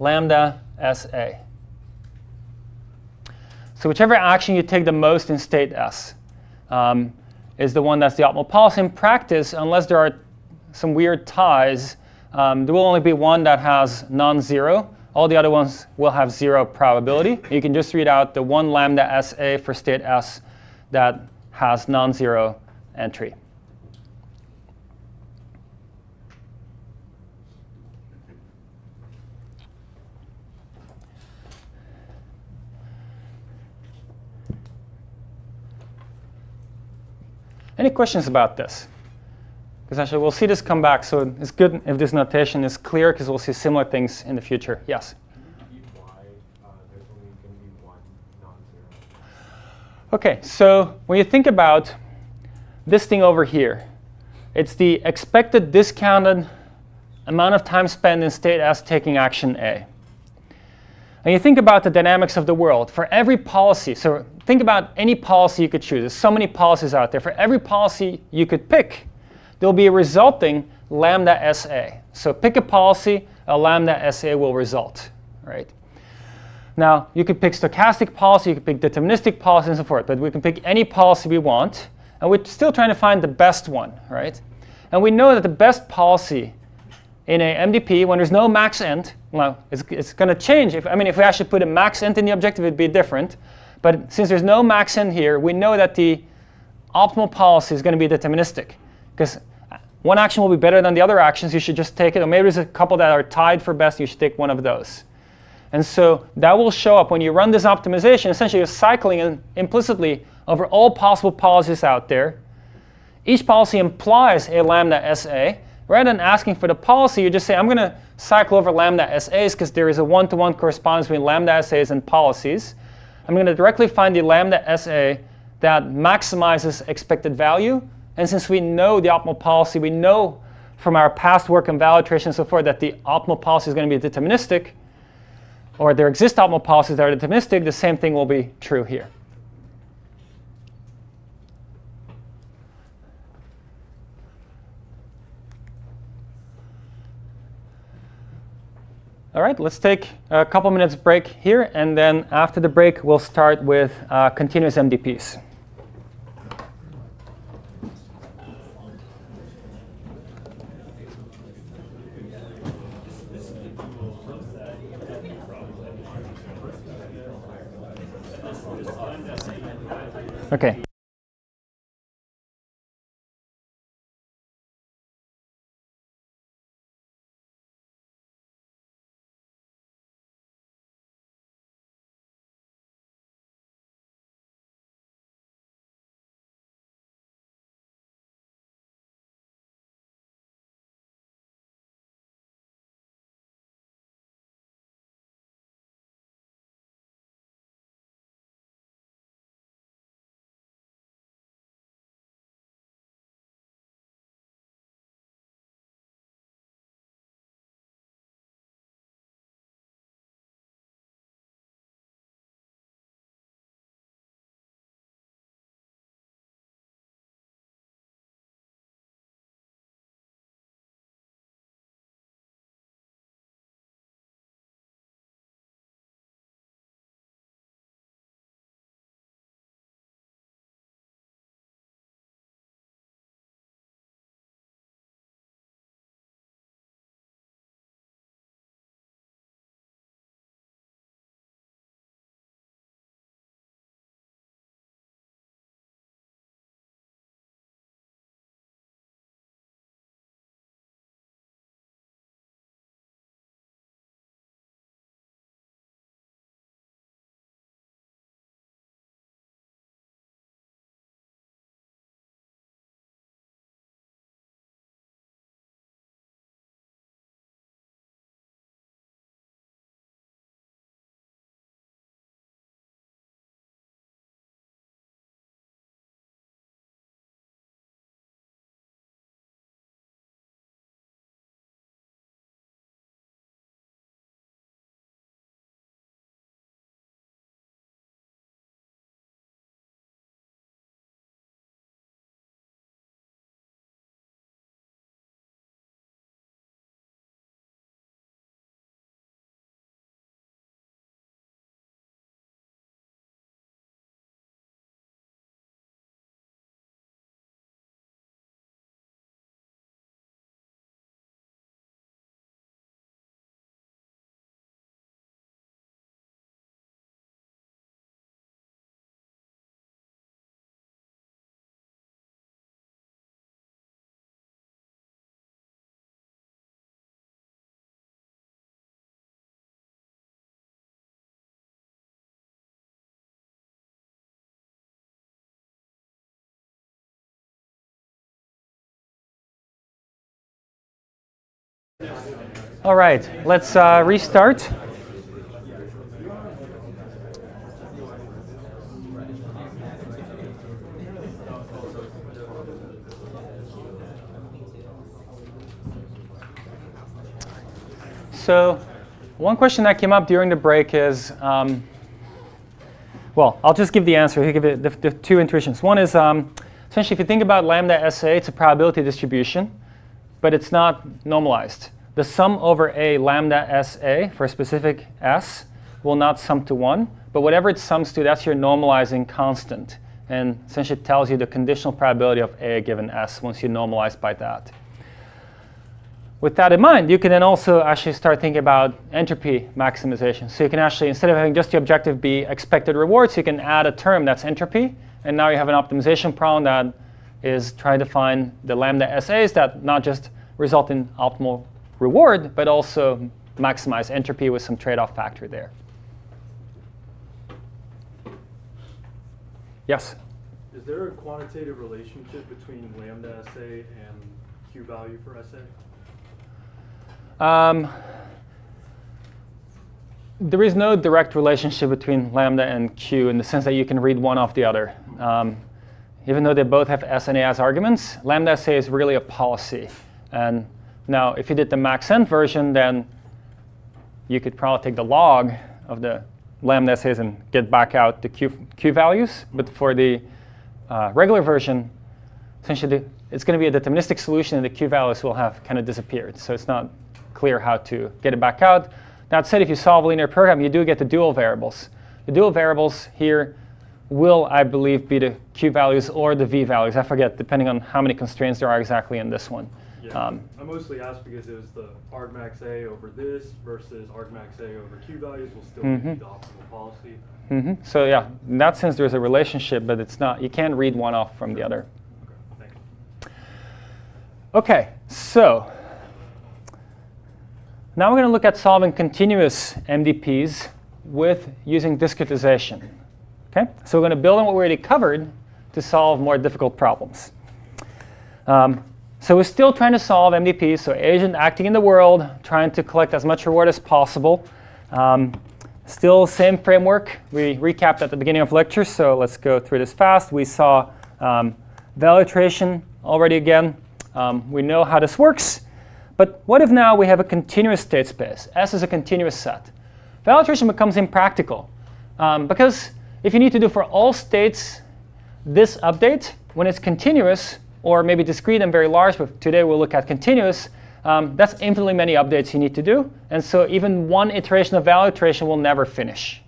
lambda SA. So whichever action you take the most in state S um, is the one that's the optimal policy. In practice, unless there are some weird ties, um, there will only be one that has non-zero. All the other ones will have zero probability. You can just read out the one lambda SA for state S that has non-zero entry. Any questions about this? Because actually we'll see this come back, so it's good if this notation is clear because we'll see similar things in the future. Yes? why there's only going to be one non-zero? Okay, so when you think about this thing over here, it's the expected discounted amount of time spent in state S taking action A. And you think about the dynamics of the world. For every policy, so think about any policy you could choose. There's so many policies out there. For every policy you could pick, there'll be a resulting lambda SA. So pick a policy, a lambda SA will result, right? Now, you could pick stochastic policy, you could pick deterministic policy, and so forth, but we can pick any policy we want, and we're still trying to find the best one, right? And we know that the best policy in a MDP, when there's no maxent, well, it's, it's going to change. If, I mean, if we actually put a maxent in the objective, it'd be different. But since there's no maxent here, we know that the optimal policy is going to be deterministic. Because one action will be better than the other actions, you should just take it. Or maybe there's a couple that are tied for best, you should take one of those. And so that will show up when you run this optimization. Essentially, you're cycling in implicitly over all possible policies out there. Each policy implies a lambda SA. Rather than asking for the policy, you just say, I'm going to cycle over lambda SAs because there is a one-to-one -one correspondence between lambda SAs and policies. I'm going to directly find the lambda SA that maximizes expected value. And since we know the optimal policy, we know from our past work in value iteration and so forth that the optimal policy is going to be deterministic, or there exist optimal policies that are deterministic, the same thing will be true here. All right, let's take a couple minutes break here, and then after the break, we'll start with uh, continuous MDPs. Okay. All right, let's uh, restart. So one question that came up during the break is, um, well, I'll just give the answer. I'll give it the, the two intuitions. One is um, essentially if you think about lambda SA, it's a probability distribution, but it's not normalized. The sum over a lambda SA for a specific S will not sum to 1, but whatever it sums to, that's your normalizing constant. And essentially it tells you the conditional probability of A given S once you normalize by that. With that in mind, you can then also actually start thinking about entropy maximization. So you can actually, instead of having just the objective be expected rewards, you can add a term that's entropy. And now you have an optimization problem that is trying to find the lambda SAs that not just result in optimal reward, but also maximize entropy with some trade-off factor there. Yes? Is there a quantitative relationship between lambda SA and Q value for SA? Um, there is no direct relationship between lambda and q in the sense that you can read one off the other. Um, even though they both have s and as arguments, lambda SA is really a policy. And now, if you did the maxent version, then you could probably take the log of the lambda SAs and get back out the q, q values. But for the uh, regular version, essentially it's going to be a deterministic solution, and the q values will have kind of disappeared. So it's not clear how to get it back out. That said, if you solve a linear program, you do get the dual variables. The dual variables here will, I believe, be the q values or the v values. I forget, depending on how many constraints there are exactly in this one. Yeah. Um, I mostly asked because it was the argmax A over this versus argmax A over q values will still mm -hmm. be the optimal policy. Mm -hmm. So yeah, in that sense, there's a relationship, but it's not. You can't read one off from the other. Okay, okay so now we're going to look at solving continuous MDPs with using discretization. Okay? So we're going to build on what we already covered to solve more difficult problems. Um, so we're still trying to solve MDPs, so agent acting in the world, trying to collect as much reward as possible. Um, still same framework. We recapped at the beginning of lecture, so let's go through this fast. We saw um, value iteration already again. Um, we know how this works. But what if now we have a continuous state space? S is a continuous set. Value iteration becomes impractical um, because if you need to do for all states this update, when it's continuous, or maybe discrete and very large, but today we'll look at continuous, um, that's infinitely many updates you need to do. And so even one iteration of value iteration will never finish.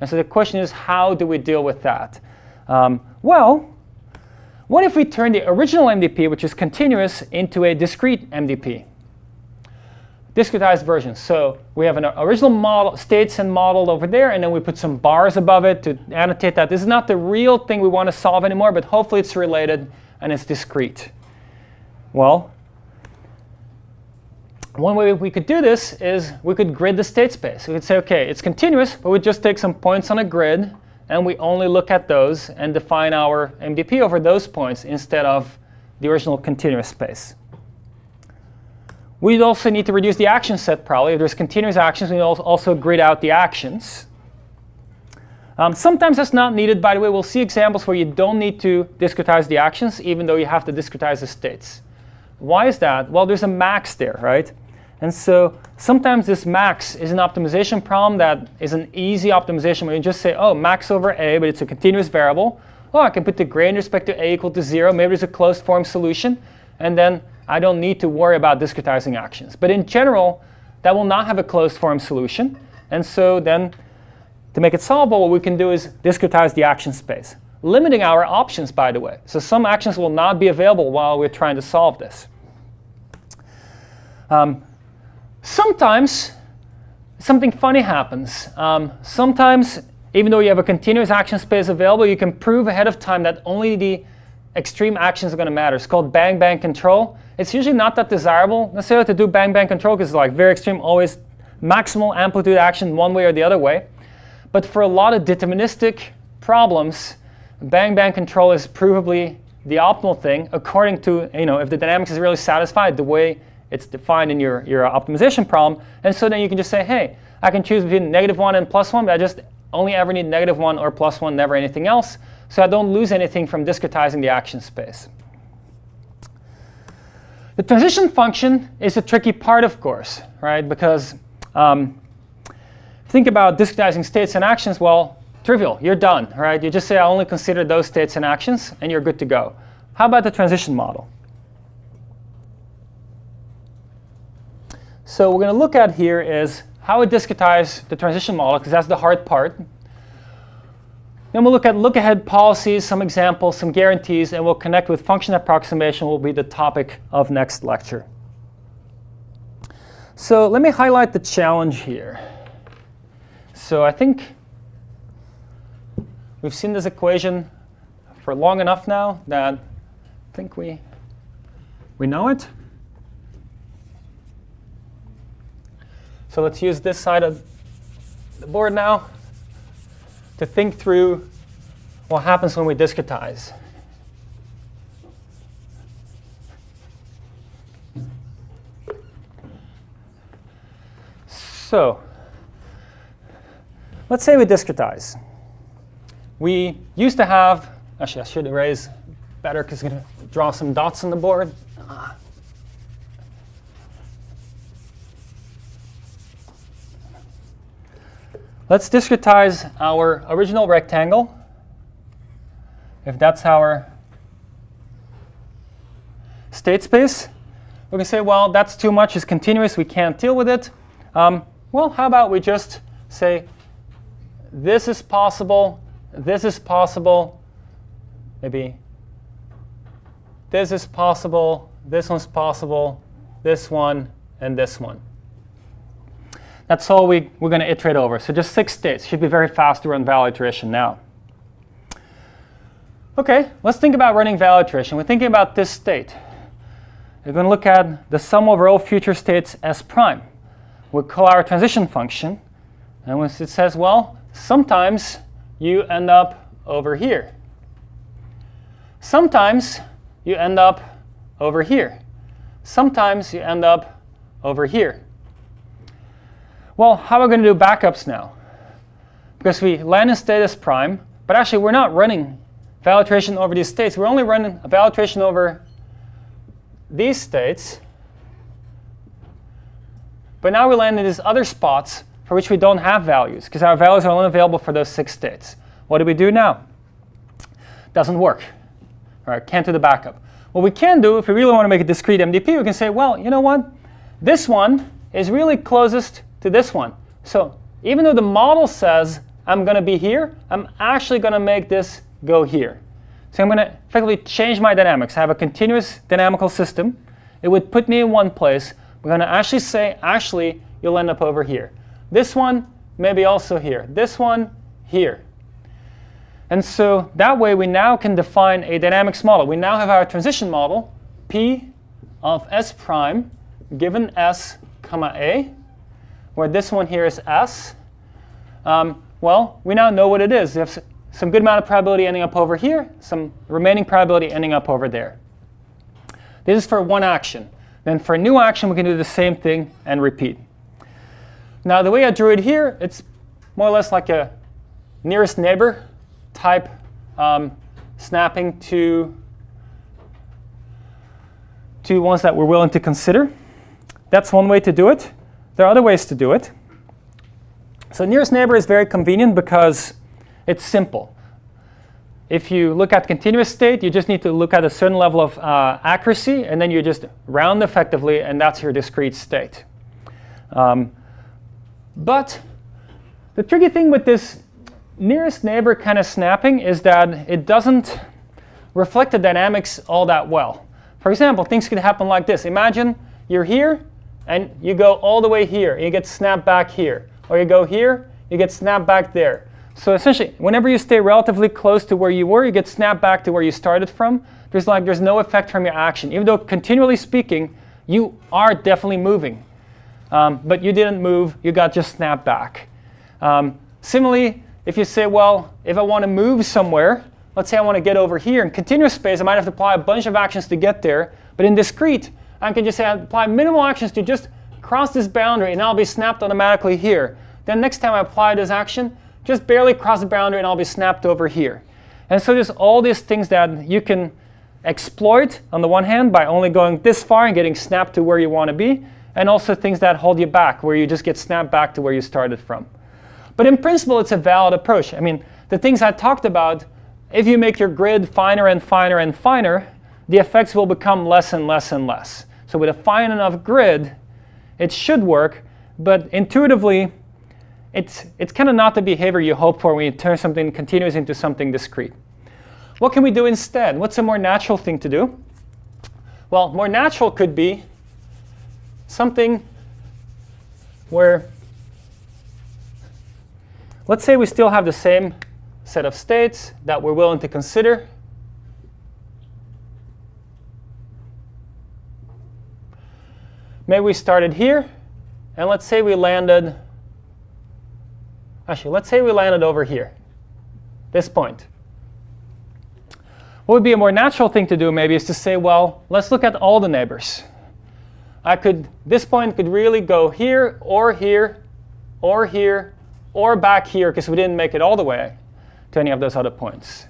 And so the question is, how do we deal with that? Um, well, what if we turn the original MDP, which is continuous, into a discrete MDP? Discretized version. So we have an original model, states and model over there, and then we put some bars above it to annotate that this is not the real thing we want to solve anymore, but hopefully it's related and it's discrete. Well, one way we could do this is we could grid the state space. We could say, OK, it's continuous, but we just take some points on a grid and we only look at those and define our MDP over those points instead of the original continuous space. We'd also need to reduce the action set probably. If there's continuous actions, we also grid out the actions. Um, sometimes that's not needed, by the way. We'll see examples where you don't need to discretize the actions, even though you have to discretize the states. Why is that? Well, there's a max there, right? And so sometimes this max is an optimization problem that is an easy optimization where you just say, oh, max over a, but it's a continuous variable. Oh, I can put the grade in respect to a equal to 0. Maybe there's a closed form solution. And then I don't need to worry about discretizing actions. But in general, that will not have a closed form solution. And so then to make it solvable, what we can do is discretize the action space, limiting our options, by the way. So some actions will not be available while we're trying to solve this. Um, Sometimes something funny happens. Um, sometimes, even though you have a continuous action space available, you can prove ahead of time that only the extreme actions are going to matter. It's called bang-bang control. It's usually not that desirable necessarily to do bang-bang control because it's like very extreme, always maximal amplitude action one way or the other way. But for a lot of deterministic problems, bang-bang control is provably the optimal thing according to, you know, if the dynamics is really satisfied the way it's defined in your, your optimization problem. And so then you can just say, hey, I can choose between negative 1 and plus 1, but I just only ever need negative 1 or plus 1, never anything else. So I don't lose anything from discretizing the action space. The transition function is a tricky part, of course, right? Because um, think about discretizing states and actions. Well, trivial, you're done, right? You just say, I only consider those states and actions, and you're good to go. How about the transition model? So what we're going to look at here is how we discretize the transition model, because that's the hard part. Then we'll look at look-ahead policies, some examples, some guarantees, and we'll connect with function approximation will be the topic of next lecture. So let me highlight the challenge here. So I think we've seen this equation for long enough now that I think we, we know it. So let's use this side of the board now to think through what happens when we discretize. So let's say we discretize. We used to have, actually I should erase better because I'm going to draw some dots on the board. Let's discretize our original rectangle. If that's our state space, we can say, well, that's too much, it's continuous, we can't deal with it. Um, well, how about we just say, this is possible, this is possible, maybe this is possible, this one's possible, this one, and this one. That's all we, we're going to iterate over. So just six states. Should be very fast to run value iteration now. OK, let's think about running value iteration. We're thinking about this state. We're going to look at the sum over all future states S prime. We'll call our transition function. And when it says, well, sometimes you end up over here. Sometimes you end up over here. Sometimes you end up over here. Well, how are we going to do backups now? Because we land in state status prime, but actually we're not running value iteration over these states. We're only running a value iteration over these states. But now we land in these other spots for which we don't have values, because our values are only available for those six states. What do we do now? Doesn't work. All right, can't do the backup. What we can do, if we really want to make a discrete MDP, we can say, well, you know what? This one is really closest to this one. So even though the model says I'm going to be here, I'm actually going to make this go here. So I'm going to effectively change my dynamics. I have a continuous dynamical system. It would put me in one place. We're going to actually say, actually, you'll end up over here. This one, maybe also here. This one, here. And so that way we now can define a dynamics model. We now have our transition model, P of S prime, given S comma A, where this one here is S. Um, well, we now know what it is. Have some good amount of probability ending up over here, some remaining probability ending up over there. This is for one action. Then for a new action, we can do the same thing and repeat. Now, the way I drew it here, it's more or less like a nearest neighbor type um, snapping to, to ones that we're willing to consider. That's one way to do it. There are other ways to do it. So nearest neighbor is very convenient because it's simple. If you look at continuous state, you just need to look at a certain level of uh, accuracy, and then you just round effectively, and that's your discrete state. Um, but the tricky thing with this nearest neighbor kind of snapping is that it doesn't reflect the dynamics all that well. For example, things could happen like this. Imagine you're here and you go all the way here you get snapped back here. Or you go here, you get snapped back there. So essentially, whenever you stay relatively close to where you were, you get snapped back to where you started from. There's like there's no effect from your action. Even though continually speaking, you are definitely moving. Um, but you didn't move, you got just snapped back. Um, similarly, if you say, well, if I want to move somewhere, let's say I want to get over here in continuous space, I might have to apply a bunch of actions to get there. But in discrete, I can just say apply minimal actions to just cross this boundary and I'll be snapped automatically here. Then next time I apply this action, just barely cross the boundary and I'll be snapped over here. And so there's all these things that you can exploit on the one hand by only going this far and getting snapped to where you want to be, and also things that hold you back, where you just get snapped back to where you started from. But in principle, it's a valid approach. I mean, the things I talked about, if you make your grid finer and finer and finer, the effects will become less and less and less. So with a fine enough grid, it should work, but intuitively, it's, it's kind of not the behavior you hope for when you turn something continuous into something discrete. What can we do instead? What's a more natural thing to do? Well, more natural could be something where, let's say we still have the same set of states that we're willing to consider. Maybe we started here, and let's say we landed, actually, let's say we landed over here, this point. What would be a more natural thing to do maybe is to say, well, let's look at all the neighbors. I could, this point could really go here, or here, or here, or back here, because we didn't make it all the way to any of those other points.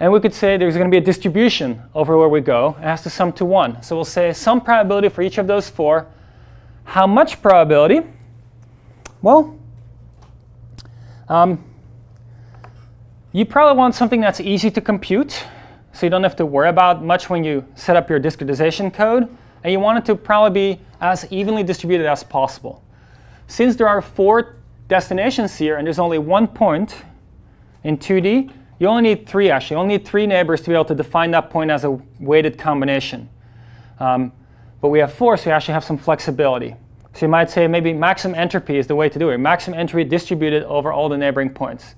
And we could say there's going to be a distribution over where we go. It has to sum to 1. So we'll say some probability for each of those four. How much probability? Well, um, you probably want something that's easy to compute, so you don't have to worry about much when you set up your discretization code. And you want it to probably be as evenly distributed as possible. Since there are four destinations here and there's only one point in 2D, you only need three actually. You only need three neighbors to be able to define that point as a weighted combination. Um, but we have four, so you actually have some flexibility. So you might say maybe maximum entropy is the way to do it. Maximum entropy distributed over all the neighboring points.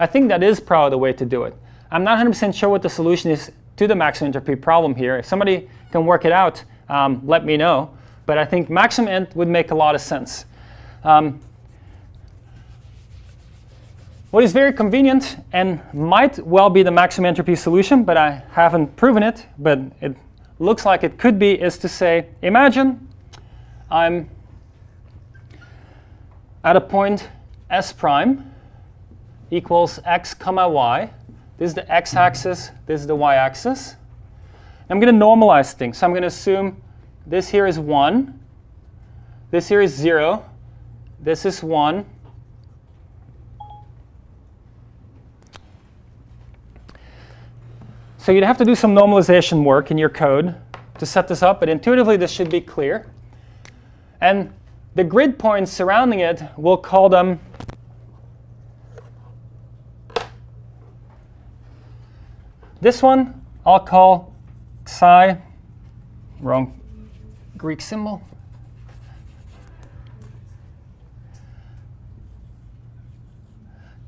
I think that is probably the way to do it. I'm not 100% sure what the solution is to the maximum entropy problem here. If somebody can work it out, um, let me know. But I think maximum ent would make a lot of sense. Um, what is very convenient and might well be the maximum entropy solution, but I haven't proven it, but it looks like it could be, is to say, imagine I'm at a point s prime equals x comma y. This is the x-axis, this is the y-axis. I'm going to normalize things. So I'm going to assume this here is 1, this here is 0, this is 1. So you'd have to do some normalization work in your code to set this up, but intuitively this should be clear. And the grid points surrounding it, we'll call them This one I'll call psi, wrong Greek symbol.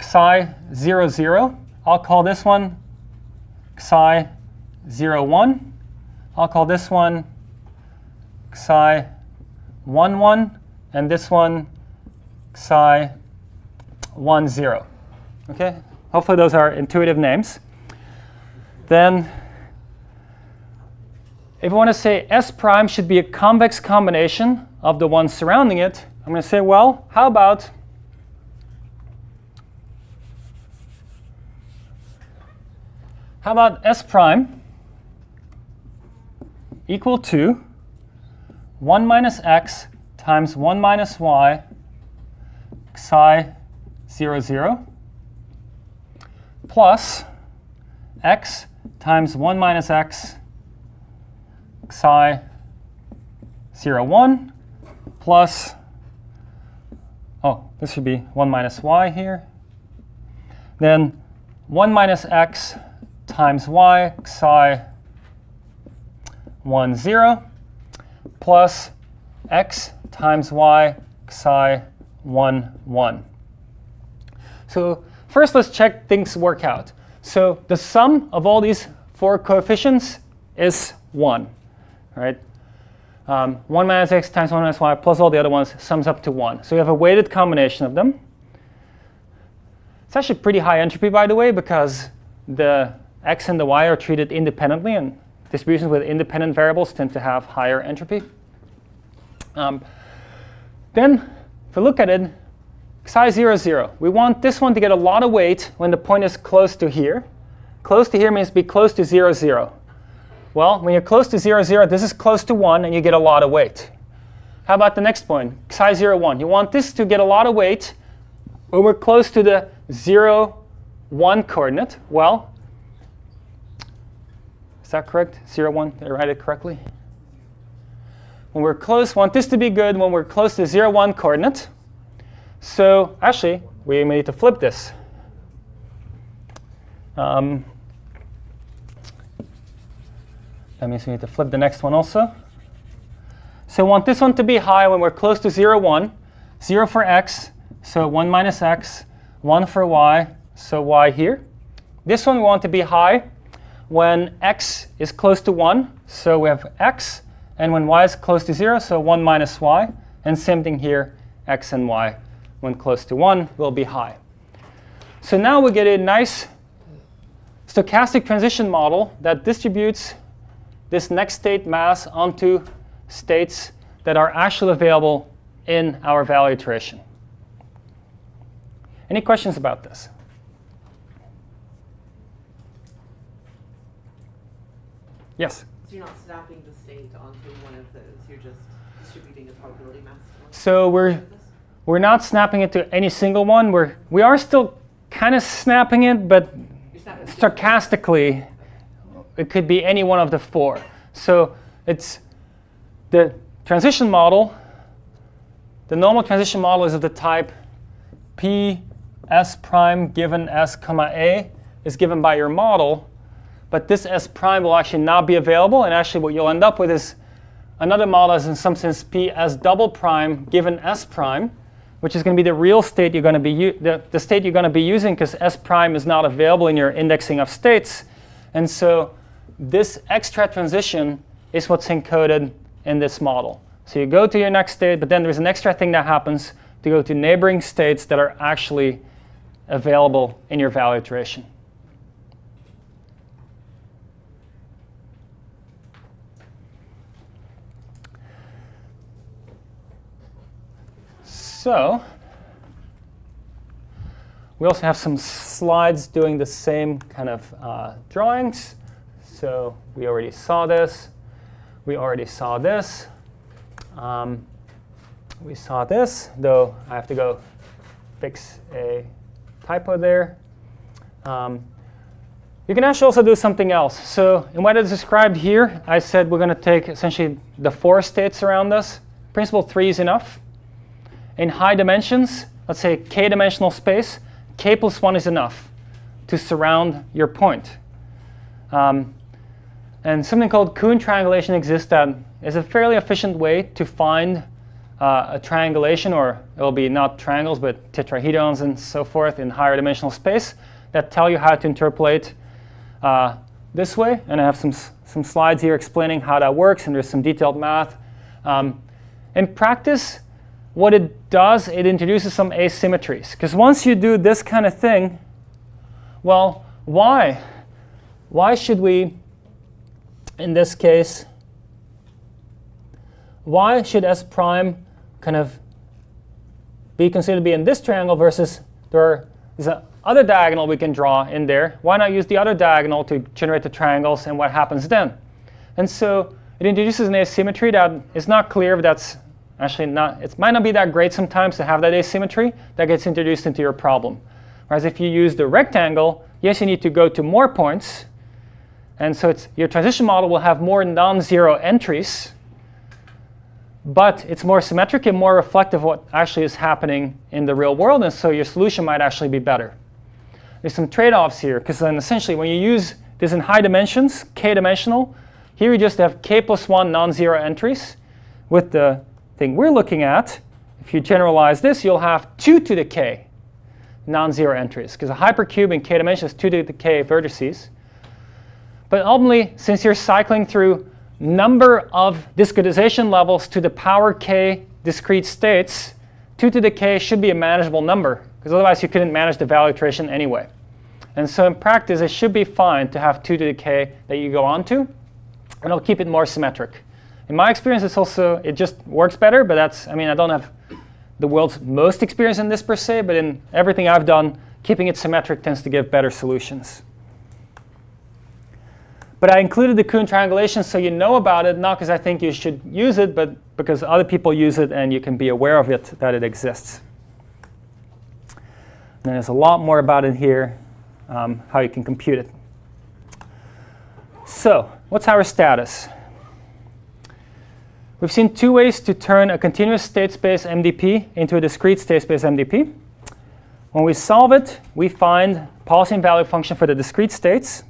Psi 0, 0. I'll call this one psi 0, 1. I'll call this one psi 1, 1. And this one psi 1, 0. Okay? Hopefully those are intuitive names. Then if I want to say S prime should be a convex combination of the ones surrounding it, I'm going to say, well, how about how about S prime equal to 1 minus x times 1 minus y psi 0, 0 plus x times 1 minus x psi 0, 1 plus, oh, this should be 1 minus y here. Then 1 minus x times y psi 1, 0 plus x times y psi 1, 1. So first let's check things work out. So the sum of all these four coefficients is 1, right? Um, 1 minus x times 1 minus y plus all the other ones sums up to 1. So we have a weighted combination of them. It's actually pretty high entropy, by the way, because the x and the y are treated independently and distributions with independent variables tend to have higher entropy. Um, then, if we look at it, psi 0, 0. We want this one to get a lot of weight when the point is close to here. Close to here means be close to 0, 0. Well, when you're close to 0, 0, this is close to 1, and you get a lot of weight. How about the next point, psi 0, 1? You want this to get a lot of weight when we're close to the 0, 1 coordinate. Well, is that correct? 0, 1, did I write it correctly? When we're close, want this to be good when we're close to 0, 1 coordinate. So actually, we may need to flip this. Um, that means we need to flip the next one also. So we want this one to be high when we're close to 0, 1. 0 for x, so 1 minus x. 1 for y, so y here. This one we want to be high when x is close to 1, so we have x. And when y is close to 0, so 1 minus y. And same thing here, x and y when close to 1 will be high. So now we get a nice stochastic transition model that distributes this next state mass onto states that are actually available in our value iteration. Any questions about this? Yes? So you're not snapping the state onto one of those, you're just distributing a probability mass? So we're, we're not snapping it to any single one. We're, we are still kind of snapping it, but snapping stochastically, it could be any one of the four. So it's the transition model. The normal transition model is of the type P S prime given S comma A is given by your model, but this S prime will actually not be available, and actually what you'll end up with is another model is in some sense P S double prime given S prime, which is going to be the real state you're going to be the, the state you're going to be using because S prime is not available in your indexing of states, and so this extra transition is what's encoded in this model. So you go to your next state, but then there's an extra thing that happens to go to neighboring states that are actually available in your value iteration. So we also have some slides doing the same kind of uh, drawings. So we already saw this. We already saw this. Um, we saw this, though I have to go fix a typo there. Um, you can actually also do something else. So in what I described here, I said we're going to take essentially the four states around us. Principle 3 is enough. In high dimensions, let's say k-dimensional space, k plus 1 is enough to surround your point. Um, and something called Kuhn triangulation exists that is a fairly efficient way to find uh, a triangulation, or it'll be not triangles, but tetrahedrons and so forth in higher dimensional space that tell you how to interpolate uh, this way. And I have some, some slides here explaining how that works, and there's some detailed math. Um, in practice, what it does, it introduces some asymmetries. Because once you do this kind of thing, well, why? Why should we, in this case, why should S prime kind of be considered to be in this triangle versus there is a other diagonal we can draw in there? Why not use the other diagonal to generate the triangles and what happens then? And so it introduces an asymmetry that is not clear if that's actually not, it might not be that great sometimes to have that asymmetry that gets introduced into your problem. Whereas if you use the rectangle, yes, you need to go to more points. And so it's, your transition model will have more non-zero entries, but it's more symmetric and more reflective of what actually is happening in the real world. And so your solution might actually be better. There's some trade-offs here, because then essentially when you use this in high dimensions, k-dimensional, here you just have k plus 1 non-zero entries. With the thing we're looking at, if you generalize this, you'll have 2 to the k non-zero entries, because a hypercube in k dimensions has 2 to the k vertices. But ultimately, since you're cycling through number of discretization levels to the power k discrete states, 2 to the k should be a manageable number, because otherwise you couldn't manage the value iteration anyway. And so in practice, it should be fine to have 2 to the k that you go on to. and it'll keep it more symmetric. In my experience, it's also, it just works better, but that's, I mean, I don't have the world's most experience in this per se, but in everything I've done, keeping it symmetric tends to give better solutions. But I included the Kuhn triangulation so you know about it, not because I think you should use it, but because other people use it and you can be aware of it, that it exists. And there's a lot more about it here, um, how you can compute it. So what's our status? We've seen two ways to turn a continuous state space MDP into a discrete state space MDP. When we solve it, we find policy and value function for the discrete states.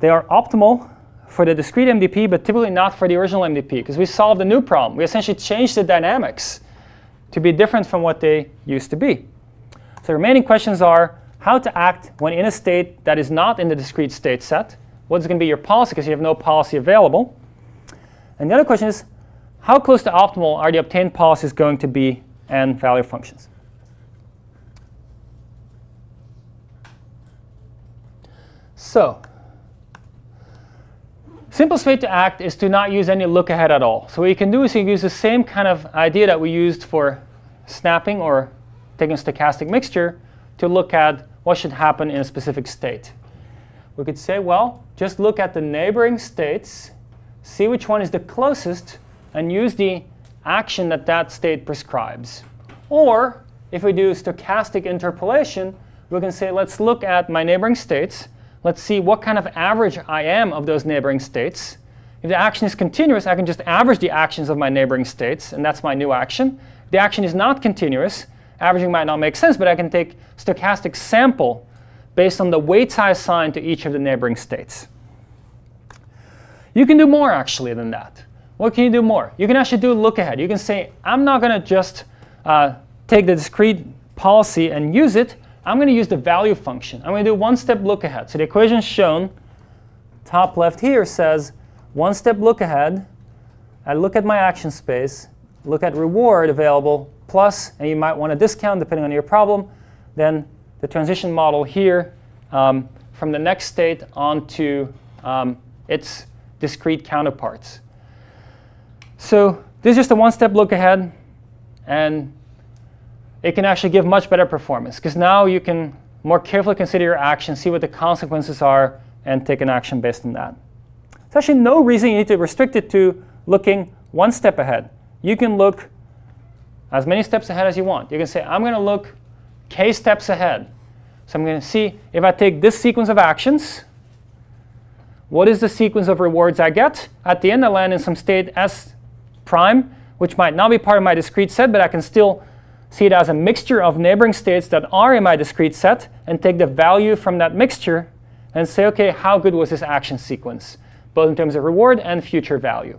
They are optimal for the discrete MDP, but typically not for the original MDP, because we solved a new problem. We essentially changed the dynamics to be different from what they used to be. So the remaining questions are how to act when in a state that is not in the discrete state set. What's going to be your policy, because you have no policy available. And the other question is, how close to optimal are the obtained policies going to be and value functions? So Simplest way to act is to not use any look ahead at all. So what you can do is you can use the same kind of idea that we used for snapping or taking stochastic mixture to look at what should happen in a specific state. We could say, well, just look at the neighboring states, see which one is the closest, and use the action that that state prescribes. Or if we do stochastic interpolation, we can say, let's look at my neighboring states, Let's see what kind of average I am of those neighboring states. If the action is continuous, I can just average the actions of my neighboring states, and that's my new action. If the action is not continuous, averaging might not make sense, but I can take stochastic sample based on the weights I assign to each of the neighboring states. You can do more actually than that. What can you do more? You can actually do look ahead. You can say, I'm not going to just uh, take the discrete policy and use it. I'm going to use the value function. I'm going to do one step look ahead. So the equation shown, top left here, says one step look ahead. I look at my action space, look at reward available, plus, and you might want to discount depending on your problem, then the transition model here um, from the next state onto um, its discrete counterparts. So this is just a one-step look ahead, and it can actually give much better performance because now you can more carefully consider your action, see what the consequences are, and take an action based on that. There's actually no reason you need to restrict it to looking one step ahead. You can look as many steps ahead as you want. You can say, I'm going to look k steps ahead. So I'm going to see if I take this sequence of actions, what is the sequence of rewards I get? At the end, I land in some state S prime, which might not be part of my discrete set, but I can still see it as a mixture of neighboring states that are in my discrete set and take the value from that mixture and say, OK, how good was this action sequence, both in terms of reward and future value.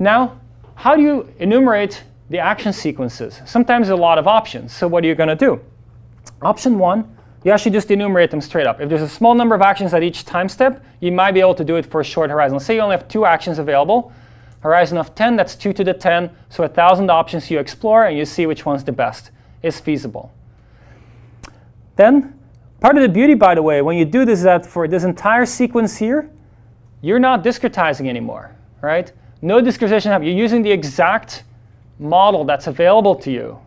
Now, how do you enumerate the action sequences? Sometimes a lot of options. So what are you going to do? Option one, you actually just enumerate them straight up. If there's a small number of actions at each time step, you might be able to do it for a short horizon. Say you only have two actions available horizon of 10, that's 2 to the 10. So 1,000 options you explore and you see which one's the best is feasible. Then, part of the beauty, by the way, when you do this is that for this entire sequence here, you're not discretizing anymore, right? No discretization happens. You're using the exact model that's available to you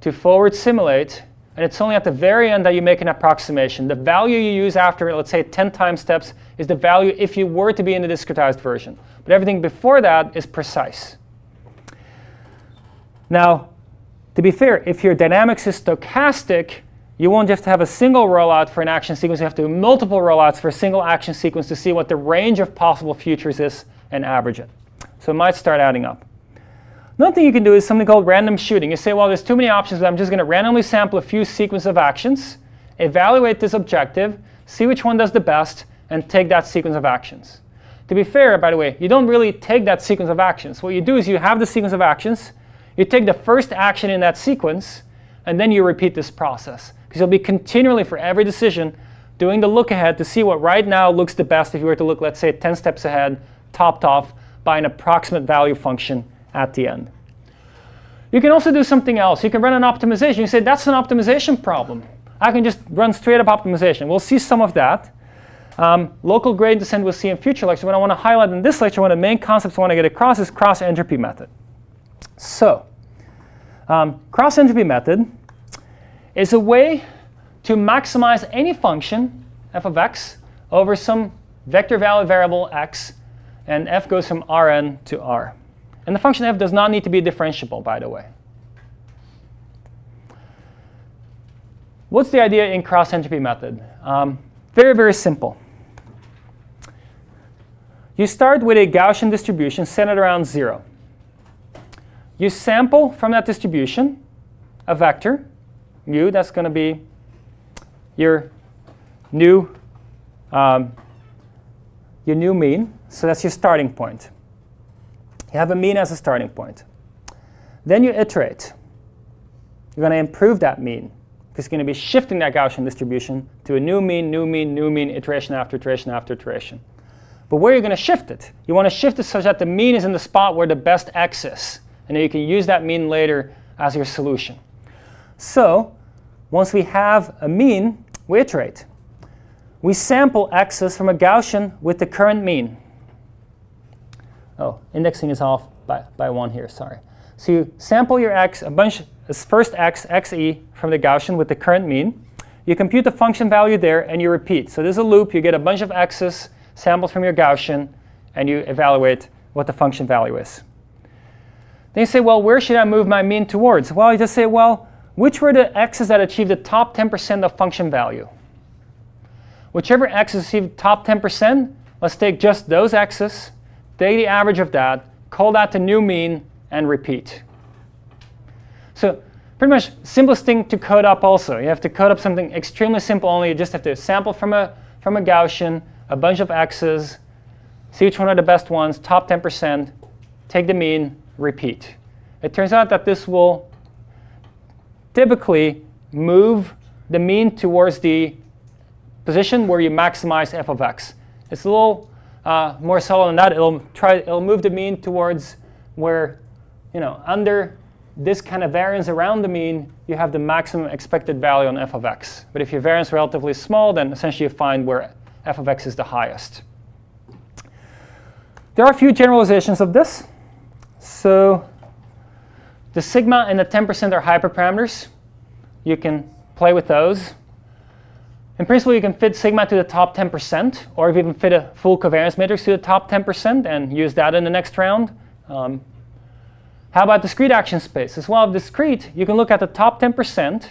to forward simulate, and it's only at the very end that you make an approximation. The value you use after, let's say, 10 time steps is the value if you were to be in the discretized version. But everything before that is precise. Now, to be fair, if your dynamics is stochastic, you won't just have a single rollout for an action sequence. You have to do multiple rollouts for a single action sequence to see what the range of possible futures is and average it. So it might start adding up. Another thing you can do is something called random shooting. You say, well, there's too many options, but I'm just going to randomly sample a few sequences of actions, evaluate this objective, see which one does the best, and take that sequence of actions. To be fair, by the way, you don't really take that sequence of actions. What you do is you have the sequence of actions, you take the first action in that sequence, and then you repeat this process. Because you'll be continually, for every decision, doing the look ahead to see what right now looks the best if you were to look, let's say, 10 steps ahead, topped off by an approximate value function at the end. You can also do something else. You can run an optimization. You say, that's an optimization problem. I can just run straight up optimization. We'll see some of that. Um, local gradient descent we'll see in future lectures. What I want to highlight in this lecture, one of the main concepts I want to get across is cross entropy method. So, um, cross entropy method is a way to maximize any function, f of x, over some vector value variable x, and f goes from Rn to R. And the function f does not need to be differentiable, by the way. What's the idea in cross entropy method? Um, very, very simple. You start with a Gaussian distribution centered around 0. You sample from that distribution a vector, mu, that's going to be your new, um, your new mean. So that's your starting point. You have a mean as a starting point. Then you iterate. You're going to improve that mean because you're going to be shifting that Gaussian distribution to a new mean, new mean, new mean, iteration after iteration after iteration. But where are you going to shift it? You want to shift it such that the mean is in the spot where the best x is. And then you can use that mean later as your solution. So once we have a mean, we iterate. We sample x's from a Gaussian with the current mean. Oh, indexing is off by, by one here, sorry. So you sample your x, a bunch, first x, xe, from the Gaussian with the current mean. You compute the function value there, and you repeat. So there's a loop. You get a bunch of x's, samples from your Gaussian, and you evaluate what the function value is. Then you say, well, where should I move my mean towards? Well, you just say, well, which were the x's that achieved the top 10% of function value? Whichever x achieved top 10%, let's take just those x's, take the average of that, call that the new mean, and repeat. So pretty much simplest thing to code up also. You have to code up something extremely simple only. You just have to sample from a, from a Gaussian, a bunch of x's, see which one are the best ones, top 10%, take the mean, repeat. It turns out that this will typically move the mean towards the position where you maximize f of x. It's a little uh, more subtle than that. It'll try. It'll move the mean towards where, you know, under this kind of variance around the mean, you have the maximum expected value on f of x. But if your variance is relatively small, then essentially you find where f of x is the highest. There are a few generalizations of this. So the sigma and the 10% are hyperparameters. You can play with those. In principle, you can fit sigma to the top 10%, or if you even fit a full covariance matrix to the top 10% and use that in the next round. Um, how about discrete action space? As well, discrete, you can look at the top 10%,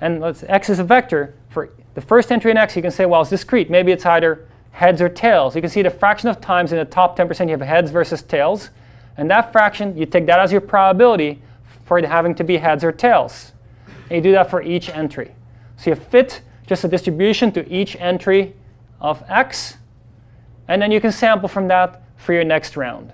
and let's, x is a vector. For the first entry in x, you can say, well, it's discrete. Maybe it's either heads or tails. You can see the fraction of times in the top 10% you have heads versus tails. And that fraction, you take that as your probability for it having to be heads or tails. And you do that for each entry. So you fit just a distribution to each entry of x, and then you can sample from that for your next round.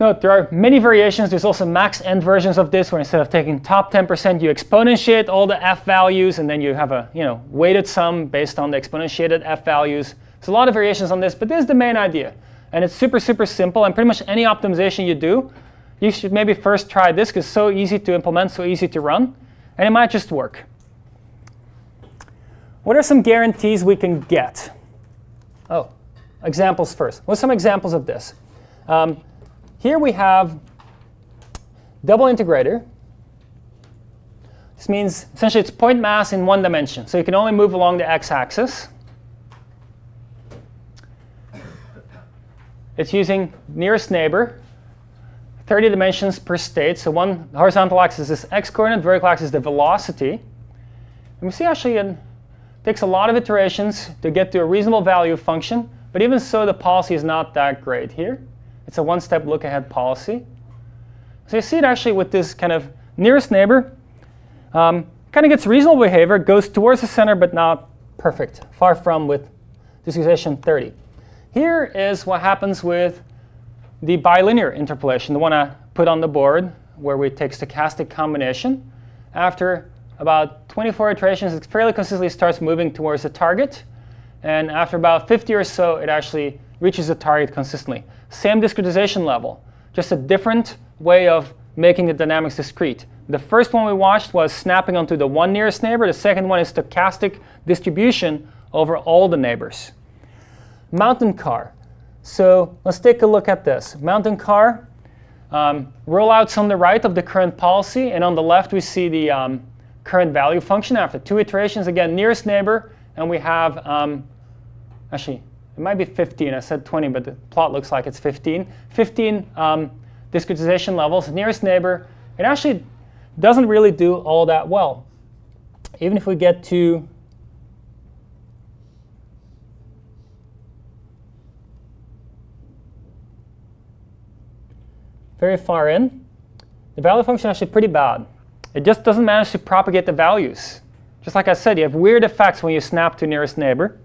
Note, there are many variations. There's also maxent versions of this where instead of taking top 10%, you exponentiate all the f values, and then you have a you know weighted sum based on the exponentiated f values. There's a lot of variations on this, but this is the main idea. And it's super, super simple. And pretty much any optimization you do, you should maybe first try this because it's so easy to implement, so easy to run. And it might just work. What are some guarantees we can get? Oh, examples first. What's some examples of this? Um, here we have double integrator. This means essentially it's point mass in one dimension. So you can only move along the x-axis. It's using nearest neighbor, 30 dimensions per state. So one horizontal axis is x-coordinate, vertical axis is the velocity. And we see actually it takes a lot of iterations to get to a reasonable value function. But even so, the policy is not that great here. It's a one-step look-ahead policy. So you see it actually with this kind of nearest neighbor. Um, kind of gets reasonable behavior, goes towards the center, but not perfect, far from with discretization 30. Here is what happens with the bilinear interpolation, the one I put on the board, where we take stochastic combination. After about 24 iterations, it fairly consistently starts moving towards the target. And after about 50 or so, it actually reaches the target consistently. Same discretization level, just a different way of making the dynamics discrete. The first one we watched was snapping onto the one nearest neighbor. The second one is stochastic distribution over all the neighbors. Mountain car. So let's take a look at this. Mountain car, um, rollouts on the right of the current policy, and on the left we see the um, current value function after two iterations. Again, nearest neighbor, and we have, um, actually, it might be 15. I said 20, but the plot looks like it's 15. 15 um, discretization levels, nearest neighbor. It actually doesn't really do all that well. Even if we get to very far in, the value function is actually pretty bad. It just doesn't manage to propagate the values. Just like I said, you have weird effects when you snap to nearest neighbor.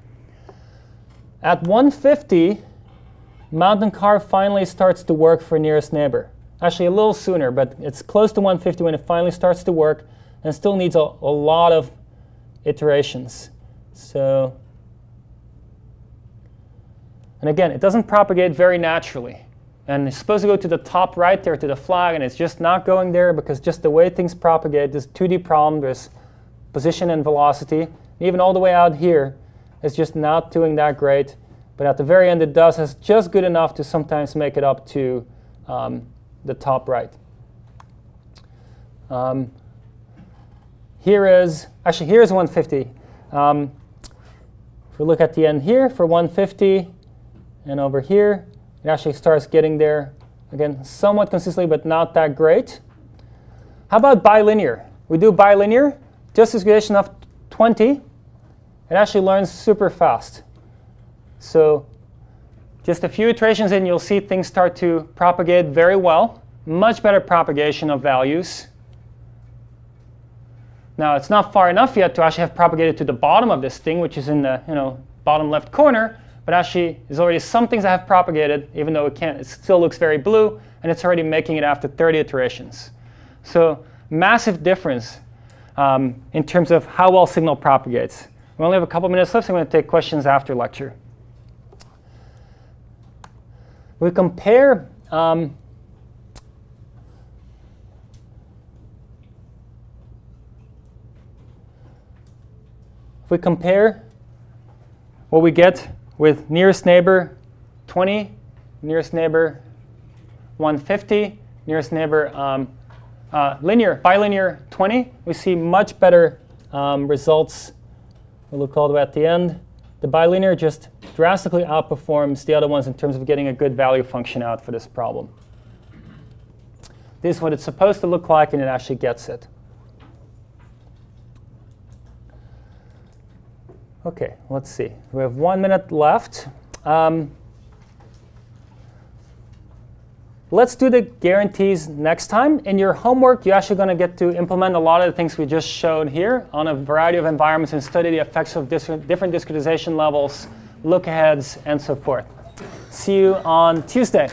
At 150, mountain car finally starts to work for nearest neighbor. Actually, a little sooner, but it's close to 150 when it finally starts to work and still needs a, a lot of iterations. So, and again, it doesn't propagate very naturally. And it's supposed to go to the top right there to the flag, and it's just not going there because just the way things propagate, this 2D problem, there's position and velocity, even all the way out here, it's just not doing that great. But at the very end, it does. It's just good enough to sometimes make it up to um, the top right. Um, here is, actually, here's 150. Um, if we look at the end here for 150, and over here, it actually starts getting there, again, somewhat consistently, but not that great. How about bilinear? We do bilinear, just discretization of 20. It actually learns super fast. So just a few iterations in, you'll see things start to propagate very well. Much better propagation of values. Now, it's not far enough yet to actually have propagated to the bottom of this thing, which is in the you know, bottom left corner. But actually, there's already some things that have propagated, even though it can't. It still looks very blue, and it's already making it after 30 iterations. So massive difference um, in terms of how well signal propagates. We only have a couple minutes left, so I'm going to take questions after lecture. We compare um, if we compare what we get with nearest neighbor 20, nearest neighbor 150, nearest neighbor um, uh, linear, bilinear 20, we see much better um, results. We'll look all the way at the end. The bilinear just drastically outperforms the other ones in terms of getting a good value function out for this problem. This is what it's supposed to look like, and it actually gets it. OK, let's see. We have one minute left. Um, let's do the guarantees next time. In your homework, you're actually going to get to implement a lot of the things we just showed here on a variety of environments and study the effects of different discretization levels, look aheads, and so forth. See you on Tuesday.